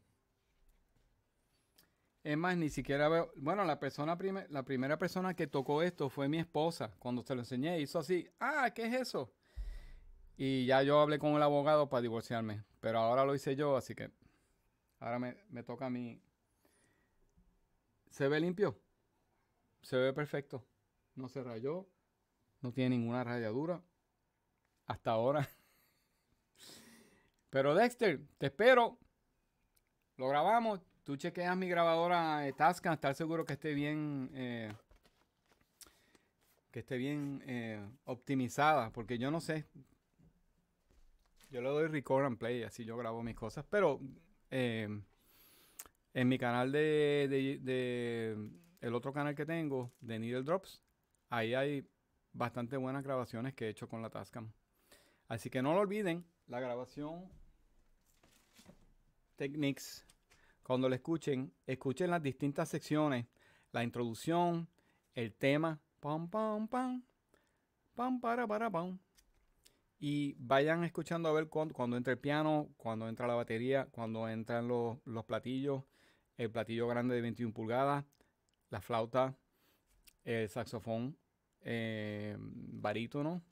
Es más, ni siquiera veo. Bueno, la persona prime- la primera persona que tocó esto fue mi esposa. Cuando se lo enseñé, hizo así. Ah, ¿qué es eso? Y ya yo hablé con el abogado para divorciarme. Pero ahora lo hice yo, así que ahora me, me toca a mí. ¿Se ve limpio? Se ve perfecto. No se rayó. No tiene ninguna rayadura. Hasta ahora. [laughs] Pero Dexter, te espero. Lo grabamos. Tú chequeas mi grabadora eh, Tascam, estar seguro que esté bien, eh, que esté bien eh, optimizada, porque yo no sé. Yo le doy record and play, así yo grabo mis cosas, pero en mi canal de, de- de- el otro canal que tengo, de Needle Drops, ahí hay bastante buenas grabaciones que he hecho con la Tascam. Así que no lo olviden, la grabación Techniques cuando lo escuchen, escuchen las distintas secciones, la introducción, el tema, pam, pam, pam, pam, para, para, pam. Y vayan escuchando a ver cuando, cuando entra el piano, cuando entra la batería, cuando entran los, los platillos, el platillo grande de 21 pulgadas, la flauta, el saxofón eh, barítono,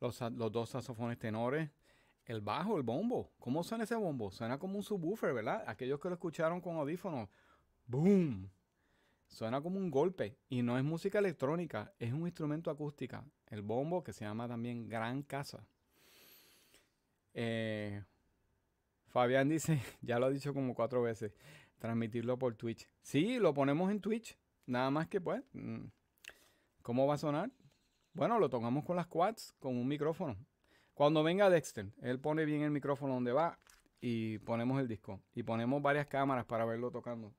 los, los dos saxofones tenores, el bajo, el bombo. ¿Cómo suena ese bombo? Suena como un subwoofer, ¿verdad? Aquellos que lo escucharon con audífonos. ¡Boom! Suena como un golpe. Y no es música electrónica, es un instrumento acústica. El bombo, que se llama también Gran Casa. Eh, Fabián dice, [laughs] ya lo ha dicho como cuatro veces, transmitirlo por Twitch. Sí, lo ponemos en Twitch. Nada más que pues, mm, ¿cómo va a sonar? Bueno, lo tocamos con las quads, con un micrófono. Cuando venga Dexter, él pone bien el micrófono donde va y ponemos el disco. Y ponemos varias cámaras para verlo tocando.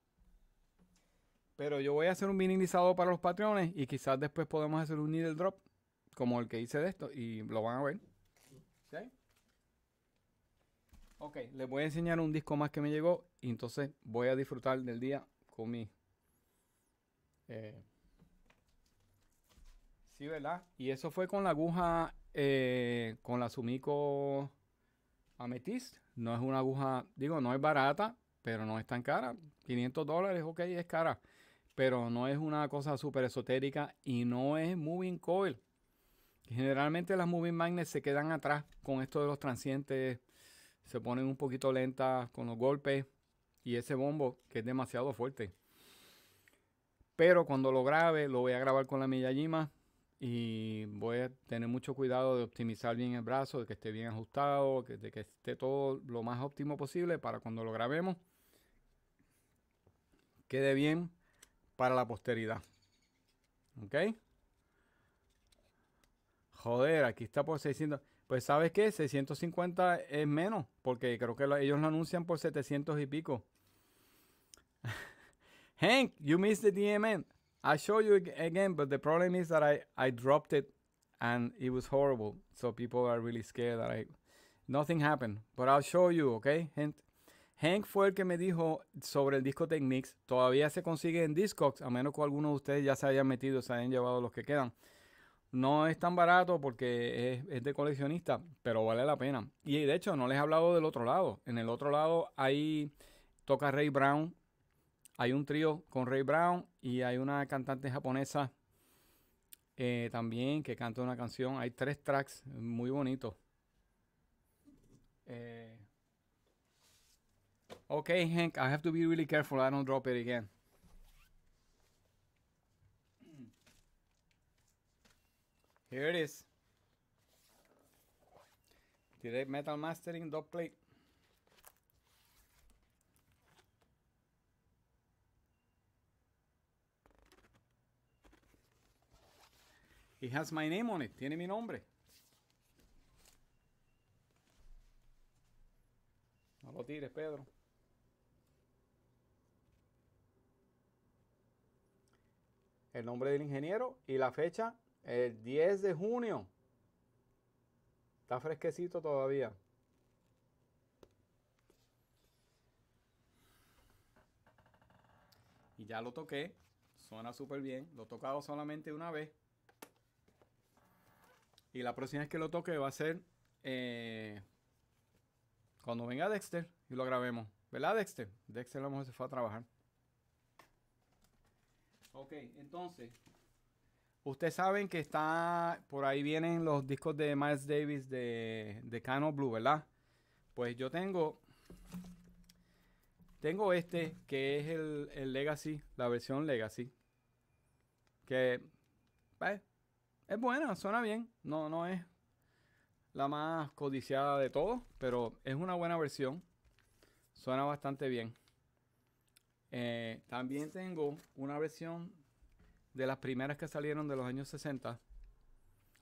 Pero yo voy a hacer un vinilizado para los patrones y quizás después podemos hacer un needle drop como el que hice de esto y lo van a ver. ¿Sí? Ok, les voy a enseñar un disco más que me llegó y entonces voy a disfrutar del día con mi... eh, Sí, ¿verdad? Y eso fue con la aguja, eh, con la Sumiko Amethyst. No es una aguja, digo, no es barata, pero no es tan cara. 500 dólares, ok, es cara. Pero no es una cosa súper esotérica y no es moving coil. Generalmente las moving magnets se quedan atrás con esto de los transientes. Se ponen un poquito lentas con los golpes. Y ese bombo que es demasiado fuerte. Pero cuando lo grabe, lo voy a grabar con la Miyajima y voy a tener mucho cuidado de optimizar bien el brazo, de que esté bien ajustado, que, de que esté todo lo más óptimo posible para cuando lo grabemos quede bien para la posteridad. ¿Ok? Joder, aquí está por 600. Pues ¿sabes qué? 650 es menos, porque creo que lo- ellos lo anuncian por 700 y pico. [laughs] Hank, you missed the DMN. I show you ag- again, but the problem is that I, I dropped it and it was horrible. So people are really scared that I nothing happened. But I'll show you, okay? Hank, fue el que me dijo sobre el disco Technics. Todavía se consigue en Discogs, a menos que algunos de ustedes ya se hayan metido, se hayan llevado los que quedan. No es tan barato porque es, es de coleccionista, pero vale la pena. Y de hecho, no les he hablado del otro lado. En el otro lado ahí toca Ray Brown. Hay un trío con Ray Brown y hay una cantante japonesa eh, también que canta una canción. Hay tres tracks muy bonitos. Eh, ok, Hank, I have to be really careful I don't drop it again. Here it is. Direct Metal Mastering dub plate. It has my name on it. Tiene mi nombre. No lo tires, Pedro. El nombre del ingeniero y la fecha, el 10 de junio. Está fresquecito todavía. Y ya lo toqué. Suena súper bien. Lo he tocado solamente una vez. Y la próxima vez que lo toque va a ser eh, cuando venga Dexter y lo grabemos. ¿Verdad, Dexter? Dexter a lo mejor se fue a trabajar. Ok, entonces. Ustedes saben que está. Por ahí vienen los discos de Miles Davis de, de Cano Blue, ¿verdad? Pues yo tengo. Tengo este, que es el, el Legacy, la versión Legacy. Que. pues, es buena, suena bien. No, no es la más codiciada de todos, pero es una buena versión. Suena bastante bien. Eh, también tengo una versión de las primeras que salieron de los años 60.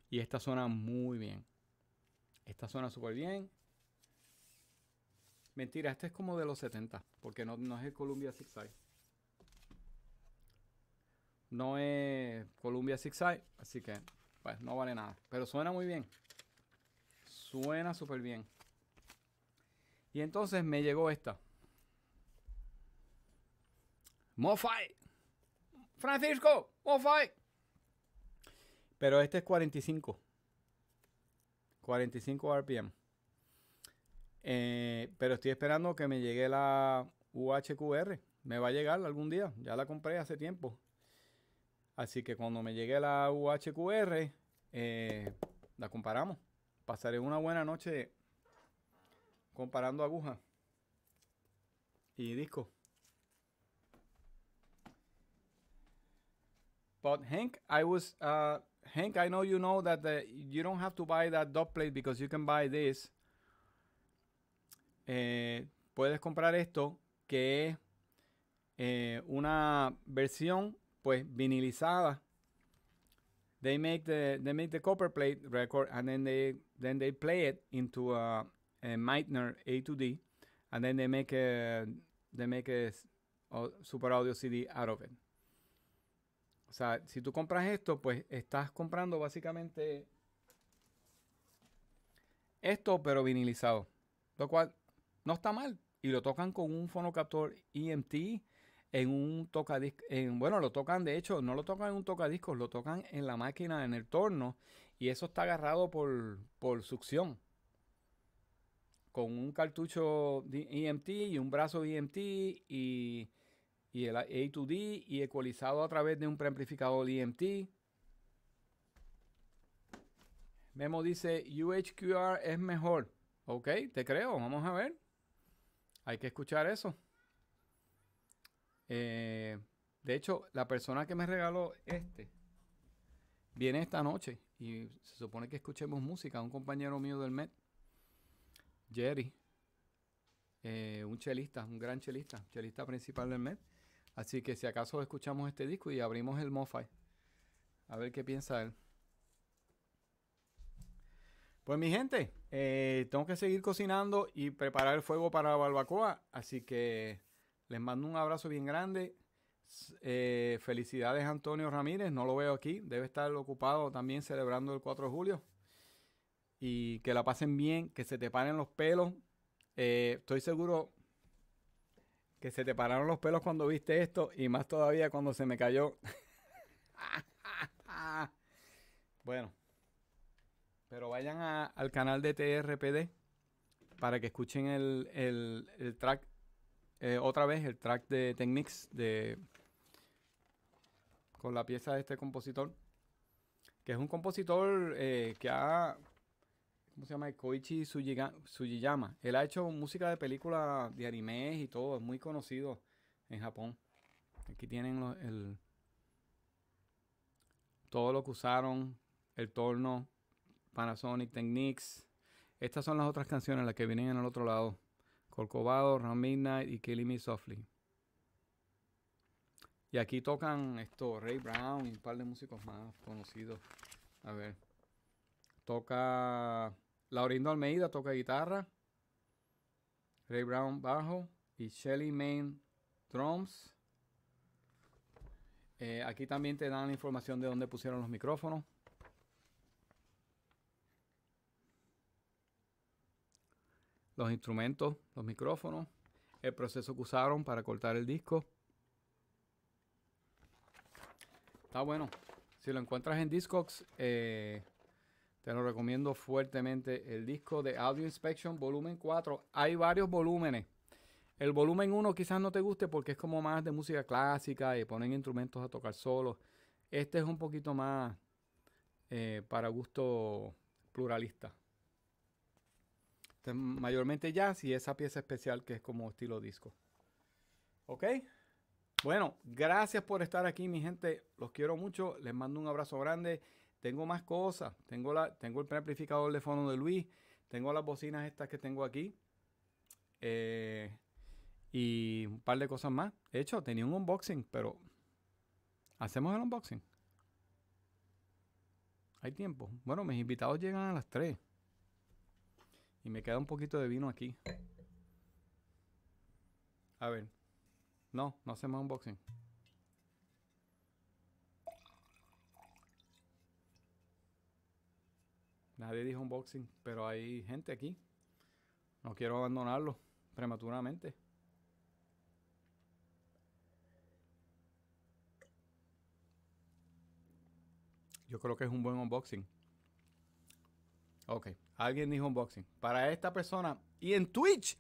Y esta suena muy bien. Esta suena súper bien. Mentira, este es como de los 70, porque no, no es el Columbia Side. No es Columbia Side, así que pues no vale nada. Pero suena muy bien. Suena súper bien. Y entonces me llegó esta. Mofai. Francisco, Mofai. Pero este es 45. 45 RPM. Pero estoy esperando que me llegue la UHQR. Me va a llegar algún día. Ya la compré hace tiempo. Así que cuando me llegue la UHQR, eh, la comparamos. Pasaré una buena noche comparando agujas y discos. But Hank, I was uh, Hank. I know you know that the, you don't have to buy that dub plate because you can buy this. Eh, puedes comprar esto que es eh, una versión pues vinilizada. They make the they make the copper plate record and then they then they play it into a, a Meitner A2D and then they make a they make a o- super audio CD out of it. O sea, si tú compras esto, pues estás comprando básicamente esto, pero vinilizado. Lo cual no está mal. Y lo tocan con un fonocaptor EMT en un tocadiscos. Bueno, lo tocan, de hecho, no lo tocan en un tocadiscos, lo tocan en la máquina, en el torno. Y eso está agarrado por, por succión. Con un cartucho EMT y un brazo EMT y, y el A2D y ecualizado a través de un preamplificador EMT. Memo dice UHQR es mejor. Ok, te creo, vamos a ver. Hay que escuchar eso. Eh, de hecho, la persona que me regaló este viene esta noche y se supone que escuchemos música. Un compañero mío del Met, Jerry, eh, un chelista, un gran chelista, chelista principal del Met. Así que si acaso escuchamos este disco y abrimos el MoFi, a ver qué piensa él. Pues mi gente, eh, tengo que seguir cocinando y preparar el fuego para la barbacoa. Así que les mando un abrazo bien grande. Eh, felicidades Antonio Ramírez, no lo veo aquí. Debe estar ocupado también celebrando el 4 de julio. Y que la pasen bien, que se te paren los pelos. Eh, estoy seguro que se te pararon los pelos cuando viste esto y más todavía cuando se me cayó. [laughs] bueno. Pero vayan al canal de TRPD para que escuchen el- el track, eh, otra vez el track de Technics de, con la pieza de este compositor, que es un compositor eh, que ha, ¿cómo se llama? Koichi Sugiyama. Él ha hecho música de películas de animes y todo, es muy conocido en Japón. Aquí tienen el, todo lo que usaron, el torno, Panasonic Techniques. Estas son las otras canciones, las que vienen en el otro lado. Corcovado, Round Midnight y Killing Me Softly. Y aquí tocan esto, Ray Brown y un par de músicos más conocidos. A ver. Toca Laurindo Almeida, toca guitarra. Ray Brown bajo. Y Shelly Main drums. Eh, aquí también te dan la información de dónde pusieron los micrófonos. Los instrumentos, los micrófonos, el proceso que usaron para cortar el disco. Está bueno. Si lo encuentras en Discogs, eh, te lo recomiendo fuertemente. El disco de Audio Inspection Volumen 4. Hay varios volúmenes. El volumen 1 quizás no te guste porque es como más de música clásica y ponen instrumentos a tocar solos. Este es un poquito más eh, para gusto pluralista. Este es mayormente jazz y esa pieza especial que es como estilo disco. ¿Ok? Bueno, gracias por estar aquí, mi gente. Los quiero mucho. Les mando un abrazo grande. Tengo más cosas. Tengo, la, tengo el preamplificador de fondo de Luis. Tengo las bocinas estas que tengo aquí. Eh, y un par de cosas más. De hecho, tenía un unboxing, pero hacemos el unboxing. Hay tiempo. Bueno, mis invitados llegan a las 3. Y me queda un poquito de vino aquí. A ver. No, no hacemos unboxing. Nadie dijo unboxing, pero hay gente aquí. No quiero abandonarlo prematuramente. Yo creo que es un buen unboxing. Ok, alguien dijo unboxing. Para esta persona y en Twitch.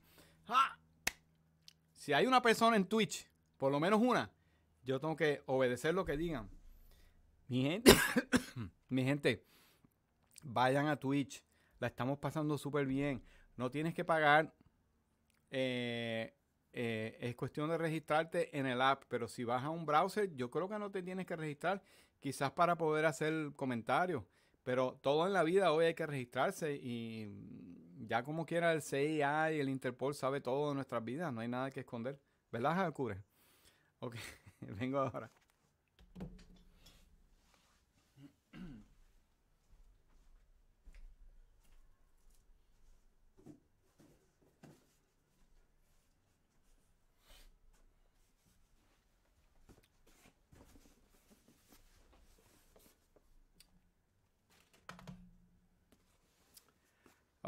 Si hay una persona en Twitch, por lo menos una, yo tengo que obedecer lo que digan. Mi gente, [coughs] mi gente, vayan a Twitch. La estamos pasando súper bien. No tienes que pagar. Eh, eh, es cuestión de registrarte en el app, pero si vas a un browser, yo creo que no te tienes que registrar, quizás para poder hacer comentarios. Pero todo en la vida hoy hay que registrarse y ya como quiera el CIA y el Interpol sabe todo de nuestras vidas, no hay nada que esconder. ¿Verdad, Cure? Ok, [laughs] vengo ahora.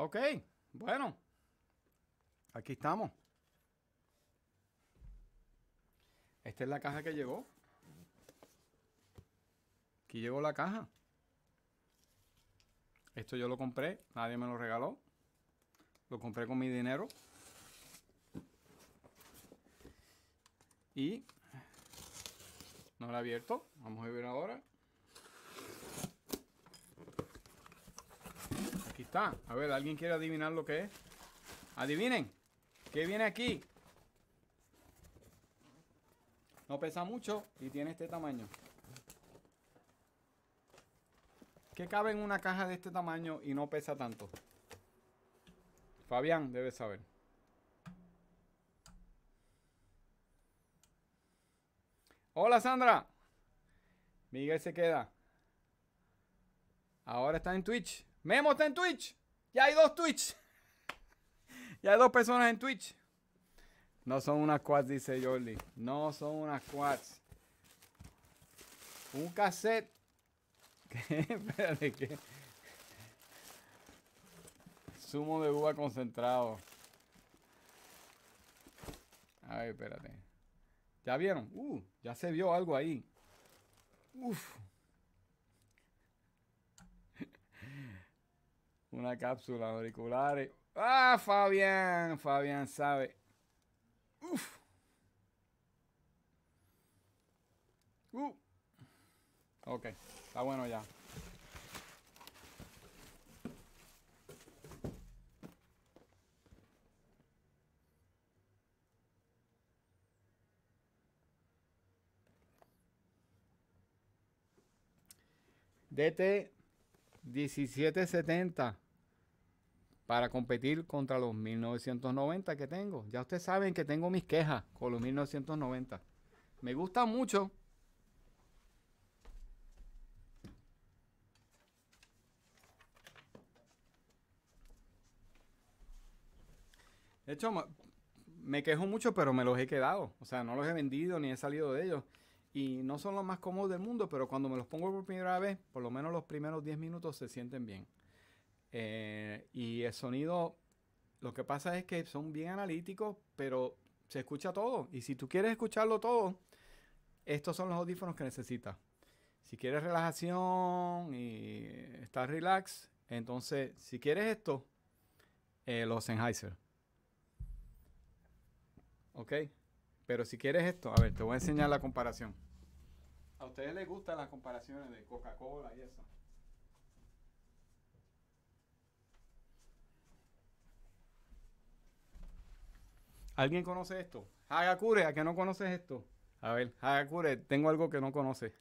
Ok, bueno. Aquí estamos. Esta es la caja que llegó. Aquí llegó la caja. Esto yo lo compré, nadie me lo regaló. Lo compré con mi dinero. Y no lo he abierto. Vamos a ver ahora. Aquí está. A ver, ¿alguien quiere adivinar lo que es? Adivinen. ¿Qué viene aquí? No pesa mucho y tiene este tamaño. ¿Qué cabe en una caja de este tamaño y no pesa tanto? Fabián debe saber. Hola Sandra. Miguel se queda. Ahora está en Twitch. Memo está en Twitch. Ya hay dos Twitch. [laughs] ya hay dos personas en Twitch. No son unas quads, dice Jordi. No son unas quads. Un cassette. [laughs] ¿Qué? Espérate, ¿qué? Zumo de uva concentrado. A ver, espérate. ¿Ya vieron? Uh, ya se vio algo ahí. Uf. Una cápsula auriculares. Ah, Fabián. Fabián sabe. Uf. Uh. Ok, está bueno ya. DT 1770 para competir contra los 1990 que tengo. Ya ustedes saben que tengo mis quejas con los 1990. Me gusta mucho. De hecho, me- quejo mucho, pero me los he quedado. O sea, no los he vendido ni he salido de ellos. Y no son los más cómodos del mundo, pero cuando me los pongo por primera vez, por lo menos los primeros 10 minutos se sienten bien. Eh, y el sonido, lo que pasa es que son bien analíticos, pero se escucha todo. Y si tú quieres escucharlo todo, estos son los audífonos que necesitas. Si quieres relajación y estar relax, entonces, si quieres esto, eh, los Sennheiser. ¿ok? Pero si quieres esto, a ver, te voy a enseñar la comparación. ¿A ustedes les gustan las comparaciones de Coca-Cola y eso? ¿Alguien conoce esto? Hagakure, ¿a qué no conoces esto? A ver, Hagakure, tengo algo que no conoces.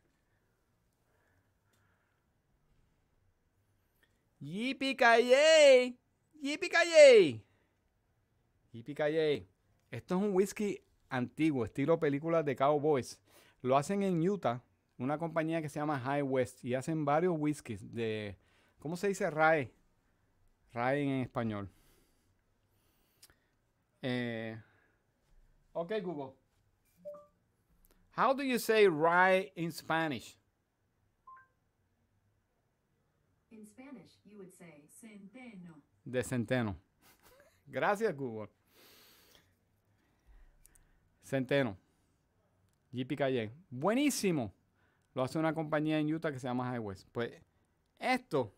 Yippee Yippee Yippee Esto es un whisky antiguo, estilo películas de cowboys. Lo hacen en Utah, una compañía que se llama High West, y hacen varios whiskies de, ¿cómo se dice RAE? RAE en español. Eh, ok, Google. How do you say rye in Spanish? In Spanish, you would say centeno. De centeno. [laughs] Gracias, Google. Centeno. JP Calle. Buenísimo. Lo hace una compañía en Utah que se llama Highways. Pues esto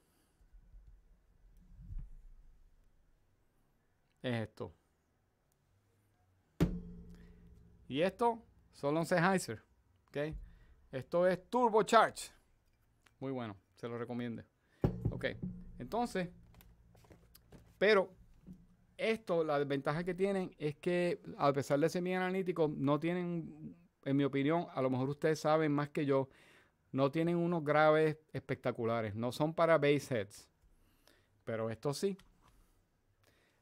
es esto. Y esto solo un Sennheiser. ¿Ok? Esto es Turbo Charge. Muy bueno. Se lo recomiendo. Ok. Entonces, pero esto, la desventaja que tienen es que a pesar de ser bien analíticos, no tienen, en mi opinión, a lo mejor ustedes saben más que yo, no tienen unos graves espectaculares. No son para bass heads. Pero esto sí.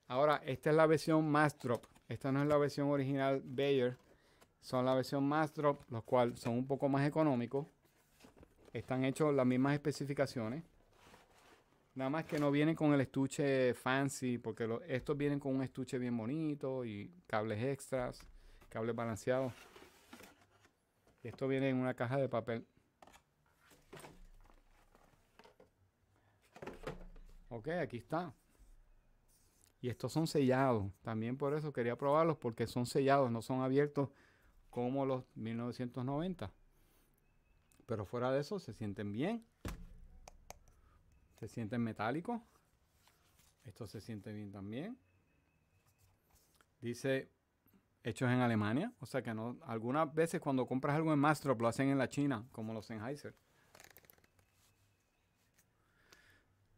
Ahora, esta es la versión Mass Drop. Esta no es la versión original Bayer. Son la versión Mass Drop, los cuales son un poco más económicos. Están hechos las mismas especificaciones. Nada más que no vienen con el estuche fancy, porque estos vienen con un estuche bien bonito y cables extras, cables balanceados. Esto viene en una caja de papel. Ok, aquí está. Y estos son sellados. También por eso quería probarlos, porque son sellados, no son abiertos como los 1990. Pero fuera de eso, se sienten bien. Se sienten metálicos. Esto se siente bien también. Dice hechos en Alemania. O sea que no. Algunas veces cuando compras algo en Mastrop lo hacen en la China, como los Sennheiser.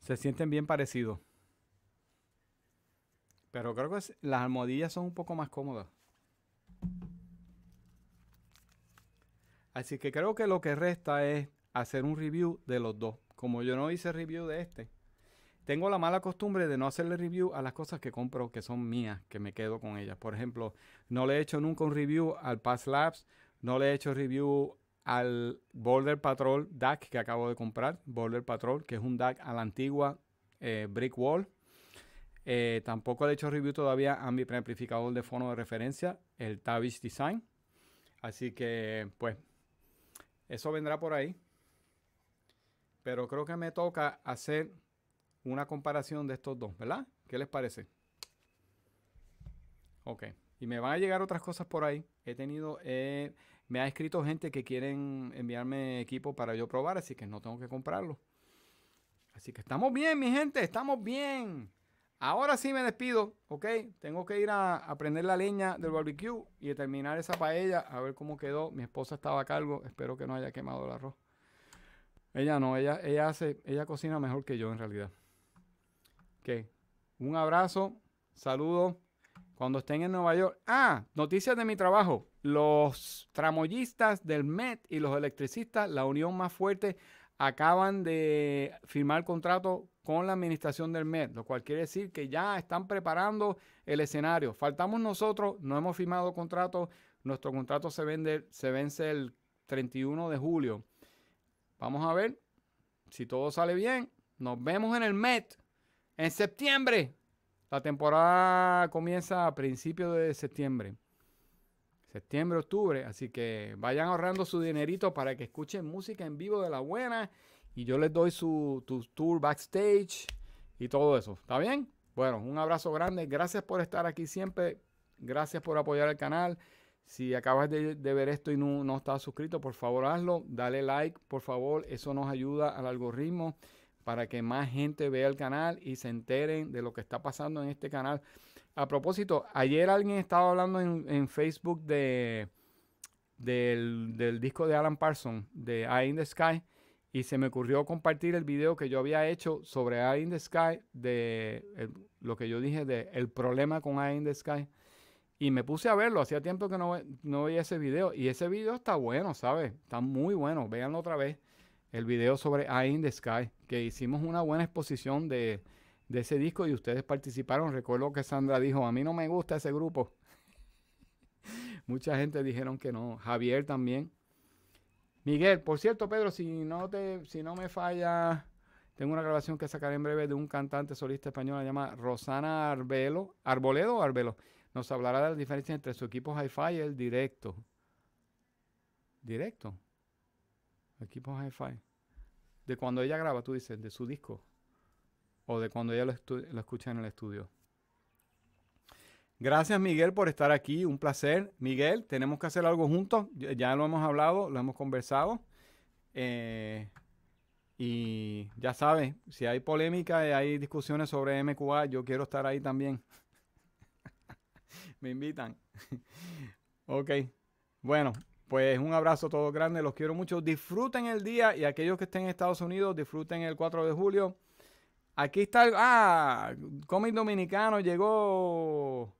Se sienten bien parecidos. Pero creo que las almohadillas son un poco más cómodas. Así que creo que lo que resta es hacer un review de los dos como yo no hice review de este, tengo la mala costumbre de no hacerle review a las cosas que compro que son mías, que me quedo con ellas. Por ejemplo, no le he hecho nunca un review al Pass Labs, no le he hecho review al Boulder Patrol DAC que acabo de comprar, Boulder Patrol, que es un DAC a la antigua eh, Brick Wall. Eh, tampoco le he hecho review todavía a mi preamplificador de fono de referencia, el Tavish Design. Así que, pues, eso vendrá por ahí. Pero creo que me toca hacer una comparación de estos dos, ¿verdad? ¿Qué les parece? Ok. Y me van a llegar otras cosas por ahí. He tenido, eh, me ha escrito gente que quieren enviarme equipo para yo probar, así que no tengo que comprarlo. Así que estamos bien, mi gente, estamos bien. Ahora sí me despido, ¿ok? Tengo que ir a, a, prender la leña del barbecue y terminar esa paella, a ver cómo quedó. Mi esposa estaba a cargo, espero que no haya quemado el arroz. Ella no, ella, ella hace, ella cocina mejor que yo en realidad. Ok. Un abrazo, saludos. Cuando estén en Nueva York. Ah, noticias de mi trabajo. Los tramoyistas del MET y los electricistas, la unión más fuerte, acaban de firmar contrato con la administración del MET, lo cual quiere decir que ya están preparando el escenario. Faltamos nosotros, no hemos firmado contrato. Nuestro contrato se, vende, se vence el 31 de julio. Vamos a ver si todo sale bien. Nos vemos en el Met en septiembre. La temporada comienza a principios de septiembre. Septiembre, octubre. Así que vayan ahorrando su dinerito para que escuchen música en vivo de la buena. Y yo les doy su, tour backstage y todo eso. ¿Está bien? Bueno, un abrazo grande. Gracias por estar aquí siempre. Gracias por apoyar el canal. Si acabas de, ver esto y no, estás suscrito, por favor hazlo. Dale like, por favor. Eso nos ayuda al algoritmo para que más gente vea el canal y se enteren de lo que está pasando en este canal. A propósito, ayer alguien estaba hablando en, Facebook de, del, del disco de Alan Parsons, de Eye in the Sky, y se me ocurrió compartir el video que yo había hecho sobre Eye in the Sky, de lo que yo dije de el problema con Eye in the Sky. Y me puse a verlo, hacía tiempo que no, no veía ese video. Y ese video está bueno, ¿sabes? Está muy bueno. Véanlo otra vez. El video sobre Eye in the Sky. Que hicimos una buena exposición de, de ese disco y ustedes participaron. Recuerdo que Sandra dijo, a mí no me gusta ese grupo. [laughs] Mucha gente dijeron que no. Javier también. Miguel, por cierto, Pedro, si no te, si no me falla, tengo una grabación que sacaré en breve de un cantante solista español, se llama Rosana Arbelo, Arboledo o Arbelo. Nos hablará de la diferencia entre su equipo hi-fi y el directo. ¿Directo? Equipo hi-fi. De cuando ella graba, tú dices, de su disco. O de cuando ella lo, lo escucha en el estudio. Gracias Miguel por estar aquí, un placer. Miguel, tenemos que hacer algo juntos, ya ya lo hemos hablado, lo hemos conversado. Eh, y ya sabes, si hay polémica y hay discusiones sobre MQA, yo quiero estar ahí también. [laughs] Me invitan. [laughs] ok, bueno, pues un abrazo a todos grandes, los quiero mucho. Disfruten el día y aquellos que estén en Estados Unidos, disfruten el 4 de julio. Aquí está el... Ah, Comic Dominicano llegó.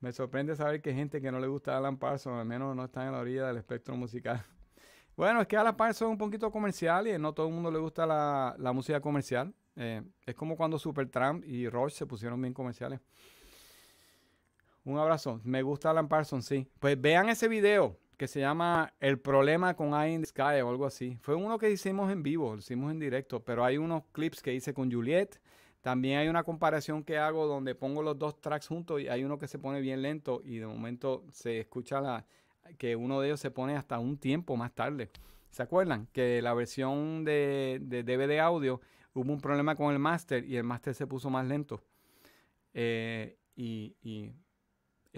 Me sorprende saber que hay gente que no le gusta Alan Parsons, al menos no está en la orilla del espectro musical. [laughs] Bueno, es que Alan Parsons es un poquito comercial y no todo el mundo le gusta la, la música comercial. Eh, es como cuando Supertramp y Rush se pusieron bien comerciales. Un abrazo. Me gusta Alan Parsons, sí. Pues vean ese video que se llama El problema con Eye in the Sky o algo así. Fue uno que hicimos en vivo, lo hicimos en directo, pero hay unos clips que hice con Juliet. También hay una comparación que hago donde pongo los dos tracks juntos y hay uno que se pone bien lento y de momento se escucha la, que uno de ellos se pone hasta un tiempo más tarde. ¿Se acuerdan? Que la versión de, DVD audio hubo un problema con el master y el master se puso más lento. Eh, y, y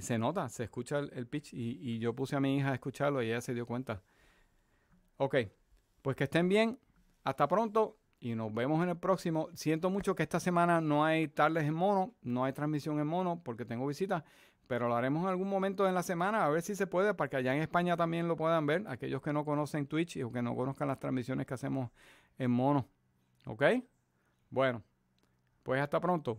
se nota, se escucha el, pitch y, yo puse a mi hija a escucharlo y ella se dio cuenta. Ok, pues que estén bien. Hasta pronto y nos vemos en el próximo. Siento mucho que esta semana no hay tardes en mono, no hay transmisión en mono porque tengo visitas, pero lo haremos en algún momento en la semana a ver si se puede para que allá en España también lo puedan ver, aquellos que no conocen Twitch o que no conozcan las transmisiones que hacemos en mono. ¿Ok? Bueno, pues hasta pronto.